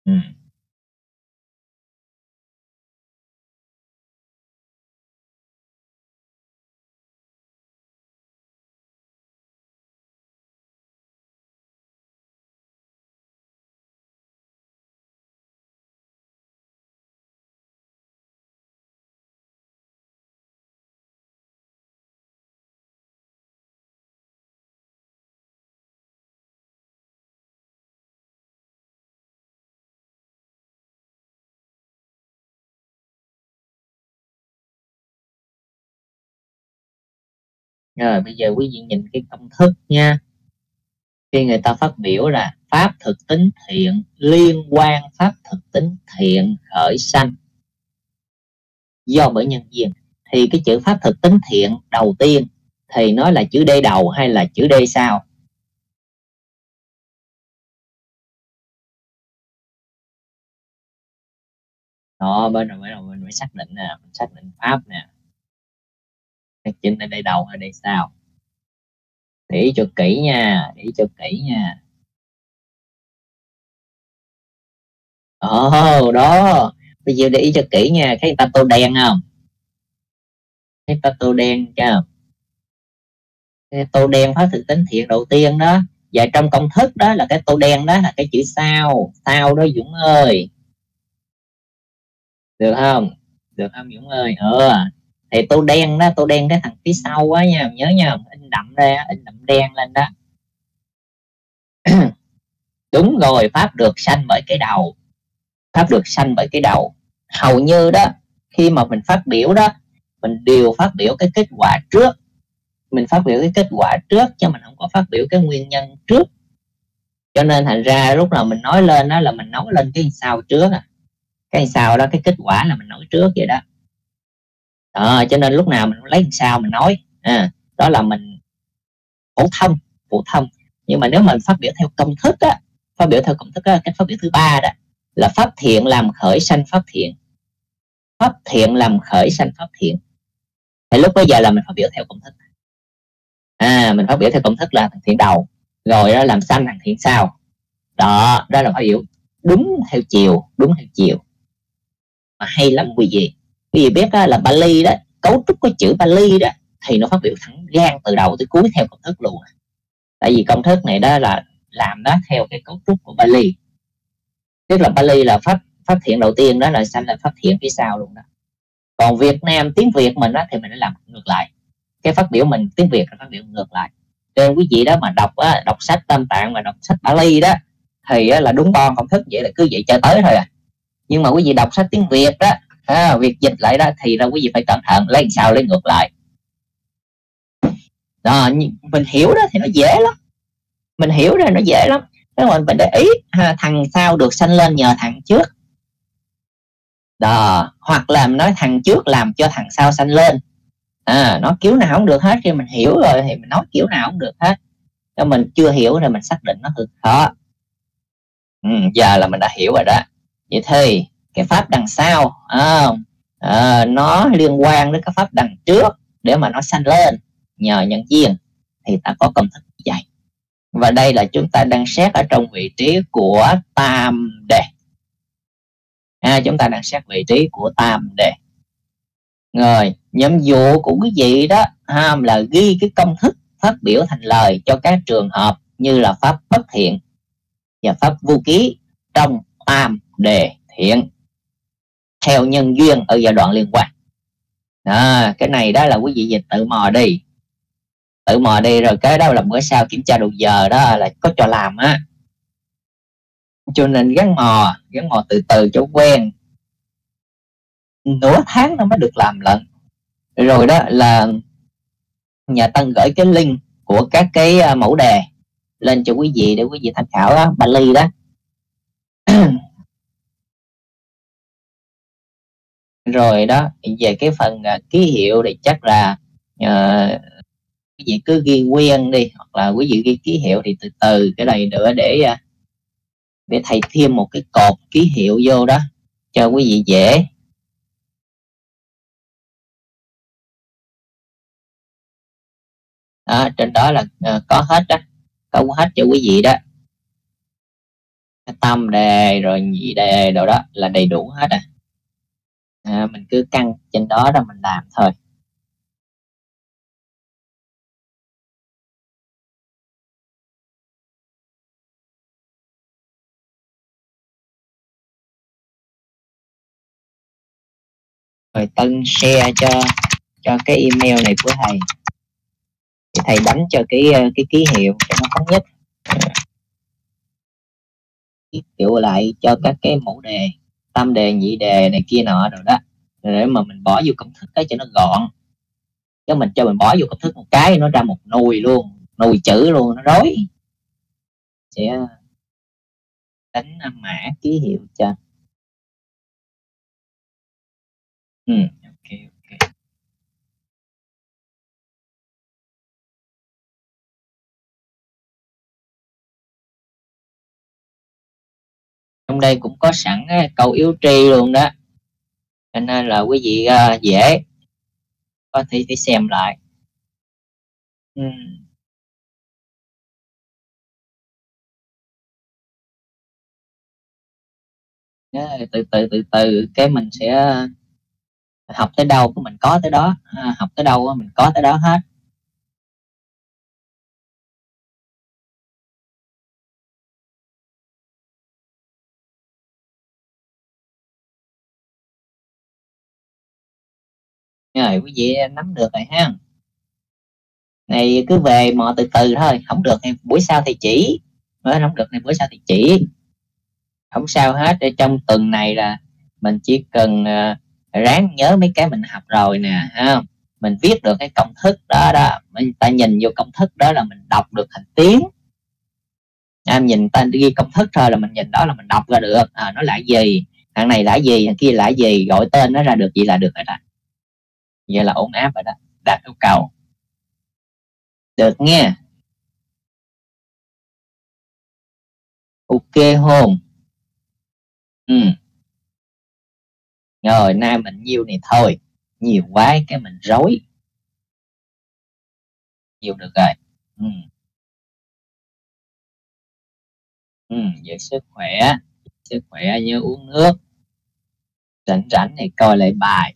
Speaker 1: ừ. Rồi, bây giờ quý vị nhìn cái công thức nha. Khi người ta phát biểu là pháp thực tính thiện liên quan pháp thực tính thiện khởi sanh. Do bởi nhân duyên, thì cái chữ pháp thực tính thiện đầu tiên thì nó là chữ D đầu hay là chữ D sau? Đó, bên rồi bên rồi mình phải xác định nè, mình xác định pháp nè đặt chính ở đây đầu hay đây sau? Để ý cho kỹ nha để ý cho kỹ nha. Ồ oh, đó. Bây giờ để ý cho kỹ nha thấy ta tô đen không? Thấy ta tô đen chưa? Cái tô đen phát thực tính thiện đầu tiên đó. Và trong công thức đó là cái tô đen đó là cái chữ sao. Sao đó dũng ơi. Được không? Được không dũng ơi? Ờ thì tô đen đó tô đen cái thằng phía sau á nha, nhớ nha in đậm đây in đậm đen lên đó. [clears throat] Đúng rồi, pháp được sanh bởi cái đầu. Pháp được sanh bởi cái đầu. Hầu như đó, khi mà mình phát biểu đó, mình đều phát biểu cái kết quả trước. Mình phát biểu cái kết quả trước chứ mình không có phát biểu cái nguyên nhân trước. Cho nên thành ra lúc nào mình nói lên đó là mình nói lên cái sao trước à. Cái sao đó, cái kết quả là mình nói trước vậy đó đó, cho nên lúc nào mình lấy sao mình nói. À, đó là mình phổ thông phổ thông. Nhưng mà nếu mình phát biểu theo công thức á phát biểu theo công thức á, cách phát biểu thứ ba đó là pháp thiện làm khởi sanh pháp thiện. Pháp thiện làm khởi sanh pháp thiện. Thì lúc bây giờ là mình phát biểu theo công thức. À mình phát biểu theo công thức là thằng thiện đầu rồi đó làm sanh thằng thiện sau. Đó đó là phát biểu đúng theo chiều đúng theo chiều. Mà hay lắm quý vị vì biết là Bali đó cấu trúc cái chữ Bali đó thì nó phát biểu thẳng gan từ đầu tới cuối theo công thức luôn à. tại vì công thức này đó là làm đó theo cái cấu trúc của Bali. Tức là Bali là phát phát hiện đầu tiên đó là sanh là phát hiện phía sau luôn đó. Còn Việt Nam tiếng Việt mình đó thì mình đã làm ngược lại. Cái phát biểu mình tiếng Việt là phát biểu ngược lại. Nên quý vị đó mà đọc á, đọc sách Tam Tạng và đọc sách Bali đó thì á, là đúng bon công thức vậy là cứ vậy chơi tới thôi à. Nhưng mà quý vị đọc sách tiếng Việt đó à, việc dịch lại đó thì là quý vị phải cẩn thận lấy sao lấy ngược lại. Đó, mình hiểu đó thì nó dễ lắm. Mình hiểu rồi nó dễ lắm. Các bạn phải để ý ha, thằng sau được sanh lên nhờ thằng trước. Đó hoặc là mình nói thằng trước làm cho thằng sau sanh lên. À, nó kiểu nào cũng được hết khi mình hiểu rồi thì mình nói kiểu nào cũng được hết. Cho mình chưa hiểu thì mình xác định nó cực khó ừ, giờ là mình đã hiểu rồi đó. Vậy thì cái pháp đằng sau à, à, nó liên quan đến cái pháp đằng trước để mà nó sanh lên. Nhờ nhân duyên thì ta có công thức như vậy. Và đây là chúng ta đang xét ở trong vị trí của tam đề. À, chúng ta đang xét vị trí của tam đề. Rồi nhiệm vụ của quý vị đó ha, là ghi cái công thức phát biểu thành lời cho các trường hợp như là pháp bất thiện và pháp vô ký trong tam đề thiện theo nhân duyên ở giai đoạn liên quan. À, cái này đó là quý vị dịch tự mò đi. Tự mò đi rồi cái đó là bữa sau kiểm tra đủ giờ đó là có cho làm á. Cho nên gắn mò gắn mò từ từ cho quen. Nửa tháng nó mới được làm lần rồi đó là nhà tân gửi cái link của các cái à, mẫu đề lên cho quý vị để quý vị tham khảo đó Bali đó. [clears throat] rồi đó. Về cái phần uh, ký hiệu thì chắc là uh, quý vị cứ ghi quen đi hoặc là quý vị ghi ký hiệu thì từ từ cái này nữa để uh, để thầy thêm một cái cột ký hiệu vô đó cho quý vị dễ. Đó, trên đó là uh, có hết đó. Có hết cho quý vị đó. Tâm đề rồi nhị đề đồ đó là đầy đủ hết à à mình cứ căng trên đó rồi mình làm thôi. Rồi tân share cho cho cái email này của thầy. Thì thầy đánh cho cái ờ, cái ký hiệu cho nó thống nhất. Ký hiệu lại cho các cái mẫu đề tam đề, nhị đề này kia nọ rồi đó. Để mà mình bỏ vô công thức cái cho nó gọn. Chứ mình cho mình bỏ vô công thức một cái nó ra một nồi luôn nồi chữ luôn, nó rối. Sẽ à, đánh mã ký hiệu cho. Ừ. trong đây cũng có sẵn câu yếu tri luôn đó. Cho nên là quý vị uh, dễ có thể đi xem lại. Uhm. từ từ từ từ cái mình sẽ à, học tới đâu của mình có tới đó. À, học tới đâu mình có tới đó hết. Rồi quý vị nắm được rồi ha. Này cứ về mò từ từ thôi không được thì buổi sau thì chỉ. Mới không được thì buổi sau thì chỉ. Không sao hết để trong tuần này là mình chỉ cần uh, ráng nhớ mấy cái mình học rồi nè ha. Mình viết được cái công thức đó đó. Mình ta nhìn vô công thức đó là mình đọc được thành tiếng. Em nhìn ta ghi công thức thôi là mình nhìn đó là mình đọc ra được. À, nó là gì? Thằng này là gì? Thằng kia là gì? Gọi tên nó ra được gì là được rồi đó vậy là ổn áp rồi đó. Đạt yêu cầu. Được nghe ok hôn ừ. Rồi nay mình nhiêu này thôi. Nhiều quá cái mình rối. Nhiều được rồi. Ừ. Ừ, về sức khỏe. Sức khỏe nhớ uống nước. Rảnh rảnh này coi lại bài.